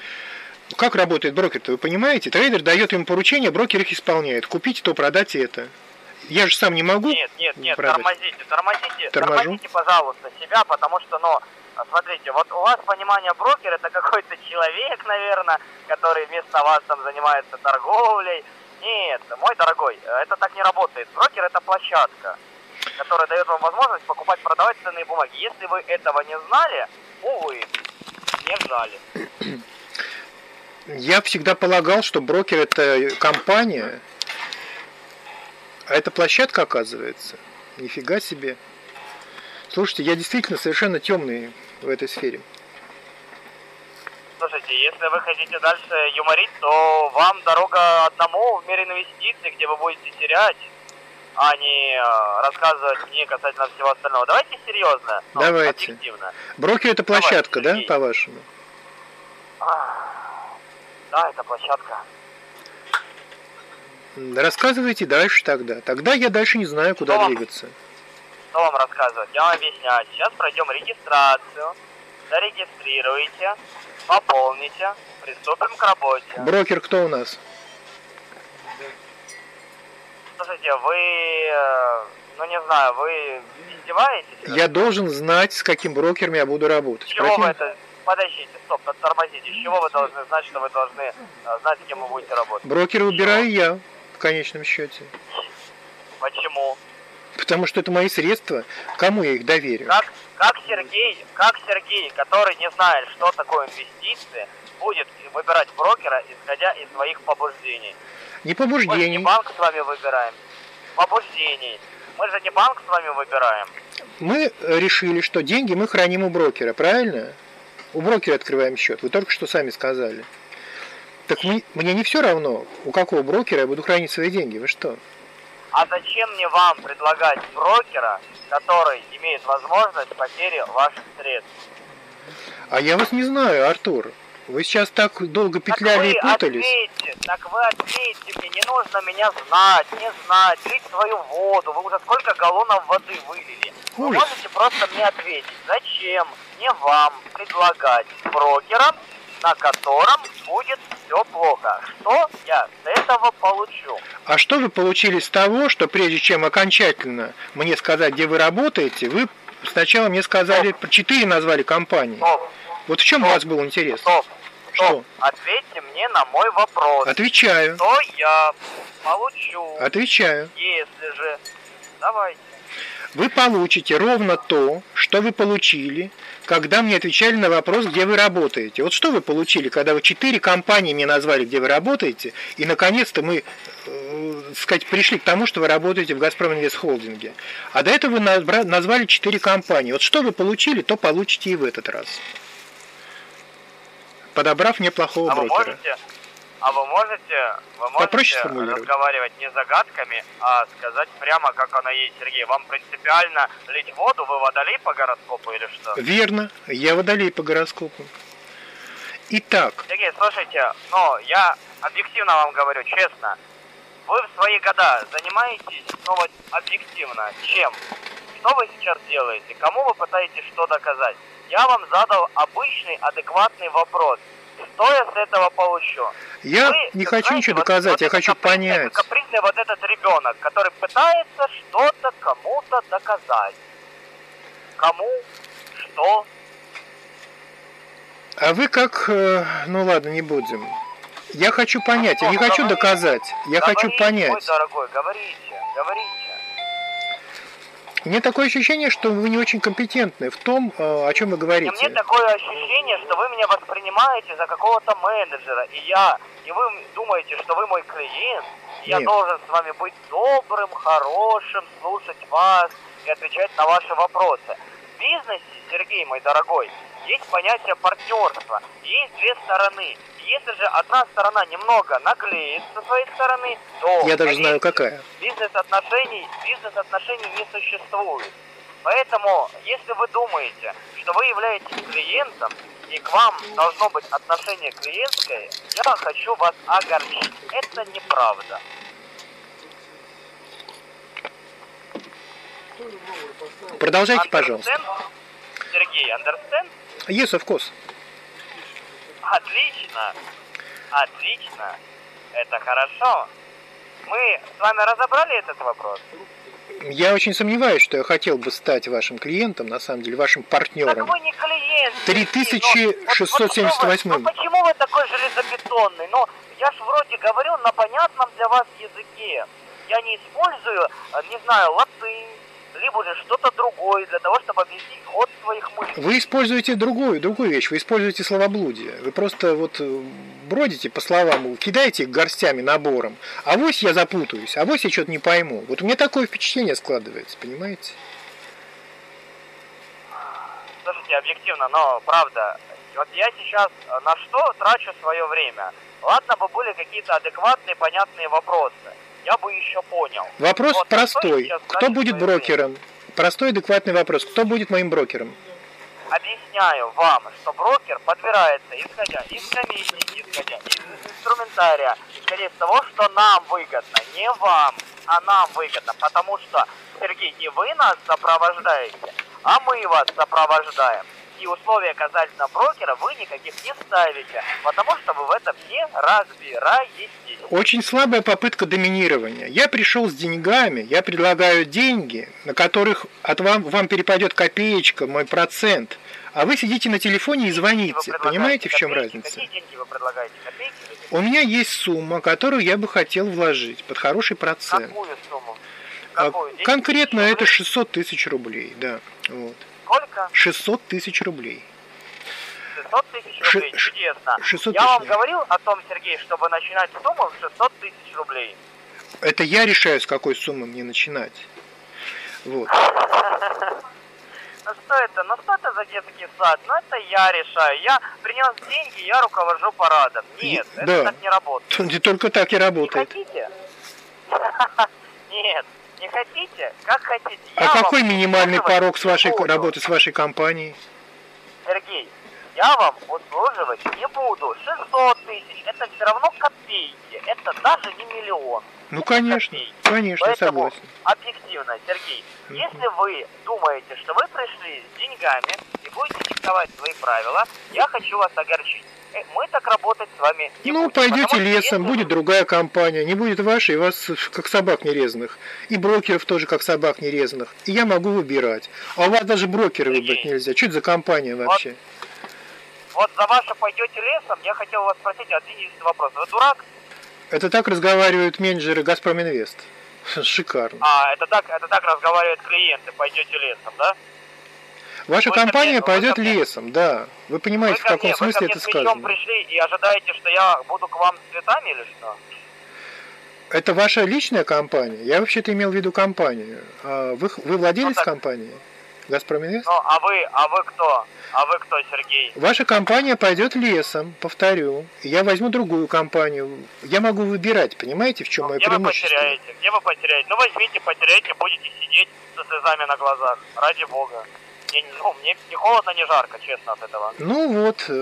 Как работает брокер-то, вы понимаете? Трейдер дает ему поручения, брокер их исполняет. Купить то, продать это. Я же сам не могу. Нет, нет, нет, продать. тормозите, тормозите, Торможу. тормозите, пожалуйста, себя, потому что, ну, смотрите, вот у вас понимание брокер это какой-то человек, наверное, который вместо вас там занимается торговлей. Нет, мой дорогой, это так не работает. Брокер это площадка, которая дает вам возможность покупать, продавать ценные бумаги. Если вы этого не знали, увы, не знали. Я всегда полагал, что брокер это компания, а это площадка, оказывается. Нифига себе. Слушайте, я действительно совершенно темный в этой сфере. Слушайте, если вы хотите дальше юморить, то вам дорога одному в мире инвестиций, где вы будете терять, а не э, рассказывать мне касательно всего остального. Давайте серьезно, ну, Давайте. объективно. Брокер это площадка, да, Сергей. по-вашему? Да, это площадка. Рассказывайте дальше тогда. Тогда я дальше не знаю, куда Что? двигаться. Что вам рассказывать? Я вам объясняю. Сейчас пройдем регистрацию, зарегистрируйте, пополните, приступим к работе. Брокер кто у нас? Слушайте, вы, э, ну не знаю, вы издеваетесь? Я должен знать, с каким брокером я буду работать. Чего вы Против- это... Подождите, стоп, тормозите. С чего вы должны знать, что вы должны э, знать, с кем вы будете работать? Брокера выбираю я, в конечном счете. Почему? Потому что это мои средства. Кому я их доверю? Как, как Сергей, как Сергей, который не знает, что такое инвестиции, будет выбирать брокера, исходя из своих побуждений? Не Мы же не банк с вами выбираем. Побуждений. Мы же не банк с вами выбираем. Мы решили, что деньги мы храним у брокера, правильно? У брокера открываем счет. Вы только что сами сказали. Так мне, мне не все равно, у какого брокера я буду хранить свои деньги. Вы что? А зачем мне вам предлагать брокера, который имеет возможность потери ваших средств? А я вас не знаю, Артур. Вы сейчас так долго петляли и так вы путались. ответьте, так вы ответьте мне, не нужно меня знать, не знать, лить свою воду, вы уже сколько галлонов воды вылили. Вы Ужас. можете просто мне ответить, зачем не вам предлагать брокерам, на котором будет все плохо. Что я с этого получу? А что вы получили с того, что прежде чем окончательно мне сказать, где вы работаете, вы сначала мне сказали, четыре назвали компании. Стоп, Вот в чем у вас был интерес? стоп, Что? стоп. Ответьте мне на мой вопрос. Отвечаю, Что я получу, отвечаю. если же... Давайте. Вы получите ровно то, что вы получили, когда мне отвечали на вопрос, где вы работаете. Вот что вы получили, когда вы четыре компании мне назвали, где вы работаете, и наконец-то мы, э, сказать, пришли к тому, что вы работаете в «Газпром Инвест Холдинге». А до этого вы назвали четыре компании. Вот что вы получили, то получите и в этот раз. Подобрав неплохого А вы брокера. можете, а вы можете, вы можете разговаривать не загадками, а сказать прямо, как оно есть, Сергей. Вам принципиально лить воду, вы водолей по гороскопу или что? Верно, я водолей по гороскопу. Итак, Сергей, слушайте, ну, я объективно вам говорю, честно. Вы в свои года занимаетесь, ну вот, объективно, чем? Что вы сейчас делаете? Кому вы пытаетесь что доказать? Я вам задал обычный, адекватный вопрос. Что я с этого получу? я Вы, не хочу знаете, ничего вот- доказать, вот я это хочу капризный- понять. Капризный вот этот ребенок, который пытается что-то кому-то доказать. Кому? Что? А вы как... э, Ну ладно, не будем. Я хочу понять, я не хочу Говорите, доказать, я хочу Говорите, Мой понять. дорогой, говорите, говорите. Мне такое ощущение, что вы не очень компетентны в том, э, о чем вы И говорите. мне такое ощущение, что вы меня воспринимаете за какого-то менеджера, и я, и вы думаете, что вы мой клиент, и я должен с вами быть добрым, хорошим, слушать вас и отвечать на ваши вопросы. В бизнесе, Сергей, мой дорогой, есть понятие партнерства, есть две стороны. Если же одна сторона немного наглеет со своей стороны, то Я даже знаю, какая. бизнес-отношений, бизнес-отношений не существует. Поэтому, если вы думаете, что вы являетесь клиентом, и к вам должно быть отношение клиентское, я хочу вас огорчить. Это неправда. Продолжайте, пожалуйста. Understand? Сергей, understand? Yes, of course. Отлично. Отлично. Это хорошо. Мы с вами разобрали этот вопрос? Я очень сомневаюсь, что я хотел бы стать вашим клиентом, на самом деле, вашим Так партнером. вы не клиент. 3678. Ну, почему вы такой железобетонный? Ну, я ж вроде говорю на понятном для вас языке. Я не использую, э, не знаю, латынь, же что-то другое для того, чтобы объяснить ход своих мыслей. Вы используете другую, другую вещь, вы используете словоблудие. Вы просто вот э, бродите по словам, кидаете их горстями, набором. А вось я запутаюсь, а вось я что-то не пойму. Вот у меня такое впечатление складывается, понимаете? Слушайте, объективно, но правда, вот я сейчас э, на что трачу свое время? Ладно бы были какие-то адекватные, понятные вопросы. Я бы еще понял. Вопрос Вот, простой. Кто будет свое время? брокером? Простой, адекватный вопрос. Кто будет моим брокером? Объясняю вам, что брокер подбирается исходя из комиссии, исходя из инструментария, исходя из того, что нам выгодно, не вам, а нам выгодно, потому что, Сергей, не вы нас сопровождаете, а мы вас сопровождаем. И условия касательно брокера вы никаких не ставите, потому что вы в этом не разбираетесь. Очень слабая попытка доминирования. Я пришел с деньгами, я предлагаю деньги, на которых от вам, вам перепадет копеечка, мой процент. А вы сидите на телефоне и звоните. Понимаете, в чем копейки? разница? Какие деньги вы предлагаете? Копейки? У меня есть сумма, которую я бы хотел вложить под хороший процент. Какую сумму? А Какую? 10 конкретно это рублей? 600 тысяч рублей, да. Вот. Сколько? 600 тысяч рублей. 600 тысяч рублей, ш- чудесно. 600 Я вам да. говорил о том, Сергей, чтобы начинать сумму в 600 тысяч рублей. Это я решаю, с какой суммы мне начинать. Вот. Ну что это? Ну что это за детский сад? Ну это я решаю. Я принес деньги, я руковожу парадом. Нет, И- это да. так не работает. Не только так и Не работает. хотите? Нет, не хотите? Как хотите. А Я какой минимальный порог с не вашей работы с вашей компанией? Сергей, я вам услуживать не буду. 600 тысяч, это все равно копейки. Это даже не миллион. Ну, конечно, Копейки. конечно, Поэтому, согласен. объективно, Сергей, если вы думаете, что вы пришли с деньгами и будете диктовать свои правила, я хочу вас огорчить. Э, Мы так работать с вами не Ну, будем. пойдете лесом, если будет другая компания, не будет вашей, вас как собак нерезанных. И брокеров тоже как собак нерезанных. И я могу выбирать. А у вас даже брокера выбрать Сергей. нельзя. Что это за компания вообще? Вот за ваше пойдете лесом, я хотел вас спросить один единственный вопрос. Вы дурак? Это так разговаривают менеджеры Газпром Инвест. Шикарно. А, это так, это так разговаривают клиенты, пойдете лесом, да? Ваша вы ко компания мне- вы пойдет мне- лесом, да. Вы понимаете, вы в ко каком мне, вы смысле мне это сказано. пришли и ожидаете, что я буду к вам с цветами или что? Это ваша личная компания? Я вообще-то имел в виду компанию. А вы, вы владелец Ну, так- компании? Газпром Инвест? Ну, а вы, а вы кто? А вы кто, Сергей? Ваша компания пойдет лесом, повторю. Я возьму другую компанию. Я могу выбирать, понимаете, в чем Ну, мое где вы преимущество? потеряете? Где вы потеряете? Ну, возьмите, потеряете, будете сидеть со слезами на глазах. Ради бога. Мне, не- ну, мне не холодно, не жарко, честно, от этого. Ну вот, э,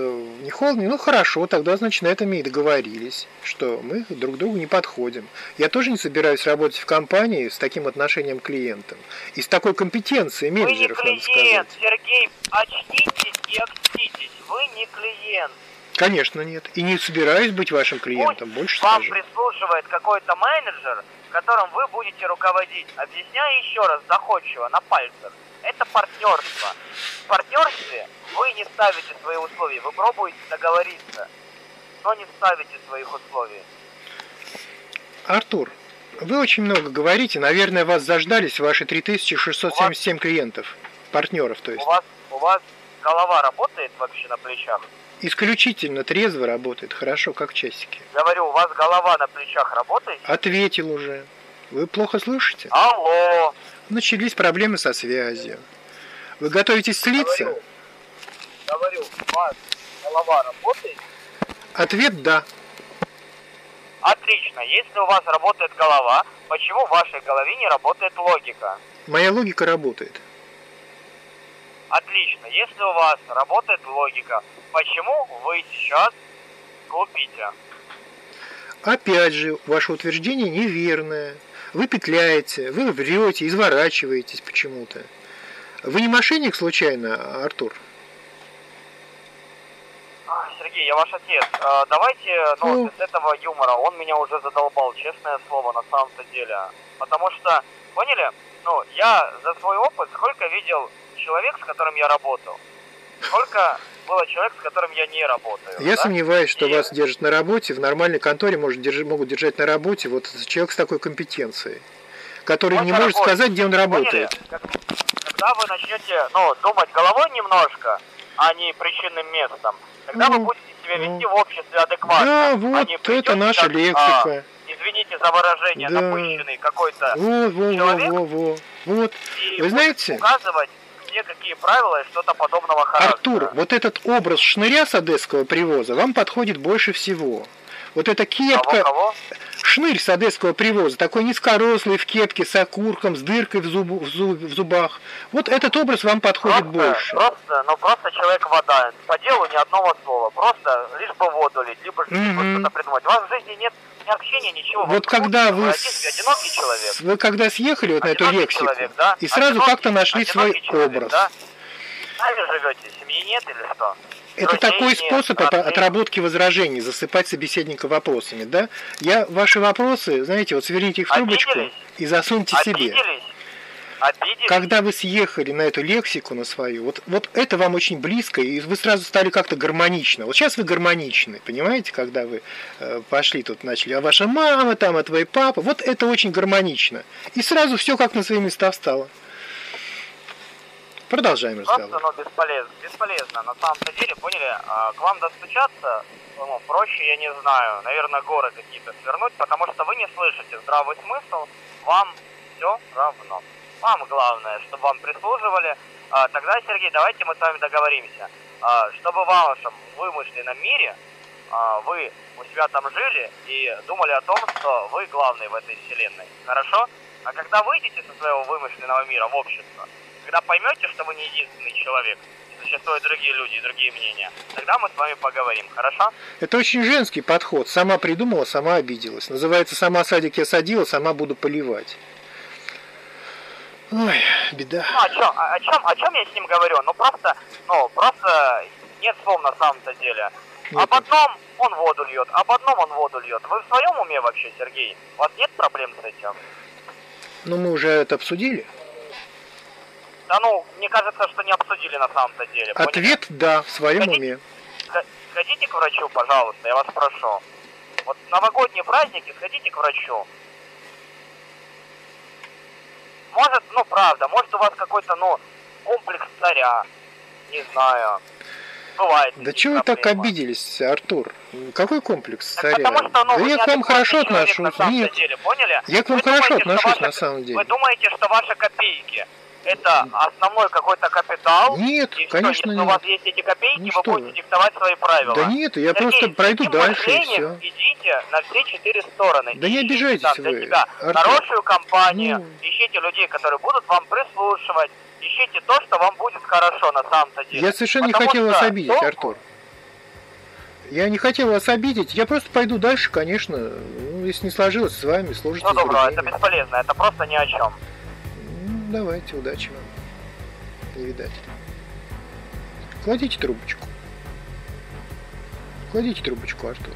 не холодно, ну хорошо, тогда, значит, на этом и договорились, что мы друг другу не подходим. Я тоже не собираюсь работать в компании с таким отношением к клиентам и с такой компетенцией Вы не менеджеров, надо клиент, сказать. Сергей, очнитесь и окститесь. Вы не клиент. Конечно, нет. И не собираюсь быть вашим клиентом, Пусть больше вам скажу. прислушивает какой-то менеджер, которым вы будете руководить. Объясняю еще раз, доходчиво, на пальцах. Это партнерство. В партнерстве вы не ставите свои условия, вы пробуете договориться, но не ставите своих условий. Артур, вы очень много говорите, наверное, вас заждались ваши 3677 клиентов, партнеров, то есть. У вас, у вас голова работает вообще на плечах? Исключительно трезво работает, хорошо, как часики. Говорю, у вас голова на плечах работает? Ответил уже. Вы плохо слышите? Алло! Начались проблемы со связью. Вы готовитесь слиться? Говорю, говорю, вас голова работает? Ответ да. Отлично. Если у вас работает голова, почему в вашей голове не работает логика? Моя логика работает. Отлично. Если у вас работает логика, почему вы сейчас глупите? Опять же, ваше утверждение неверное. Вы петляете, вы врете, изворачиваетесь почему-то. Вы не мошенник случайно, Артур? А, Сергей, я ваш отец. А, давайте, ну, Ну. без этого юмора, он меня уже задолбал, честное слово, на самом-то деле. Потому что, поняли, ну, я за свой опыт сколько видел человек, с которым я работал, сколько было человек, с которым я не работаю. Я да? сомневаюсь, что И- вас держат на работе. В нормальной конторе может, держи- могут держать на работе вот человек с такой компетенцией, который Мой не может дорогой, сказать, где он Поняли? работает. Как- Когда вы начнете, ну, думать головой немножко, а не причинным местом, тогда вы Ну, будете себя ну. вести в обществе адекватно. Да, а вот, не это наша как, лексика. а, извините за выражение, Да. напыщенный какой-то. Во, во, во, человек- во, во. Вот. И Вы знаете- указывать, где какие правила и что-то подобного характера. Артур, вот этот образ шныря с одесского привоза вам подходит больше всего. Вот эта кепка, Кого-кого? шнырь с одесского привоза, такой низкорослый в кепке с окурком, с дыркой в, зубу, в, зуб- в зубах. Вот этот образ вам подходит Просто, больше. просто, ну просто человек вода. По делу ни одного слова. Просто лишь бы воду лить, либо, либо Мгм. что-то придумать. У вас в жизни нет ни общения, ничего. Вот когда вы, один, одинокий человек. вы когда съехали вот на эту лексику, человек, да? и сразу как-то нашли свой человек, образ. Да? Сами живете, семьи нет или что? Это Друзей такой нет, способ от- отработки возражений, засыпать собеседника вопросами, да? Я ваши вопросы, знаете, вот сверните их в трубочку Обиделись? и засуньте себе. Обиделись? Когда вы съехали на эту лексику, на свою, вот, вот это вам очень близко, и вы сразу стали как-то гармонично. Вот сейчас вы гармоничны, понимаете, когда вы э, пошли тут, начали, а ваша мама там, а твой папа, вот это очень гармонично. И сразу все как на свои места встало. Продолжаем Просто, разговор. ну, бесполезно. Бесполезно. На самом-то деле, поняли, а, к вам достучаться, ну, проще, я не знаю, наверное, горы какие-то свернуть, потому что вы не слышите здравый смысл, вам все равно. Вам главное, чтобы вам прислуживали. А, тогда, Сергей, давайте мы с вами договоримся. А, чтобы в вашем вымышленном мире а, вы у себя там жили и думали о том, что вы главный в этой вселенной. Хорошо? А когда выйдете со своего вымышленного мира в общество, когда поймете, что вы не единственный человек, существуют другие люди и другие мнения, тогда мы с вами поговорим, хорошо? Это очень женский подход. Сама придумала, сама обиделась. Называется «Сама садик я садила, сама буду поливать». Ой, беда. Ну, о чем, о, чем, о чем я с ним говорю? Ну, просто, ну, просто нет слов на самом-то деле. Нет. Об одном он воду льет, об одном он воду льет. Вы в своем уме вообще, Сергей? У вас нет проблем с этим? Ну, мы уже это обсудили. Да ну, мне кажется, что не обсудили на самом-то деле. Ответ да, в своем Хотите? уме. Сходите к врачу, пожалуйста, я вас прошу. Вот новогодние праздники сходите к врачу. Может, ну правда, может у вас какой-то, ну, комплекс царя. Не знаю. Бывает. Да чего вы так обиделись, Артур? Какой комплекс Так царя? потому что, ну, да я к вам хорошо отношусь. Нет, деле, поняли? я к вам Вы хорошо думаете, отношусь ваша- на самом деле. Вы думаете, что ваши копейки это основной какой-то капитал? Нет, и конечно что, если у вас нет. есть эти копейки, Ну вы что будете диктовать свои правила. Да нет, я просто Сергей, пройду с таким дальше и все. Идите на все четыре стороны. Да не обижайтесь там для вы, себя Артур. хорошую компанию, Ну. ищите людей, которые будут вам прислушивать, ищите то, что вам будет хорошо на самом-то деле. Я совершенно не Потому хотел вас обидеть, толку- Артур. Я не хотел вас обидеть, я просто пойду дальше, конечно. Ну, если не сложилось с вами, сложится Ну с добро, это бесполезно, это просто ни о чем давайте, удачи вам, Не видать. Кладите трубочку. Кладите трубочку, Артур.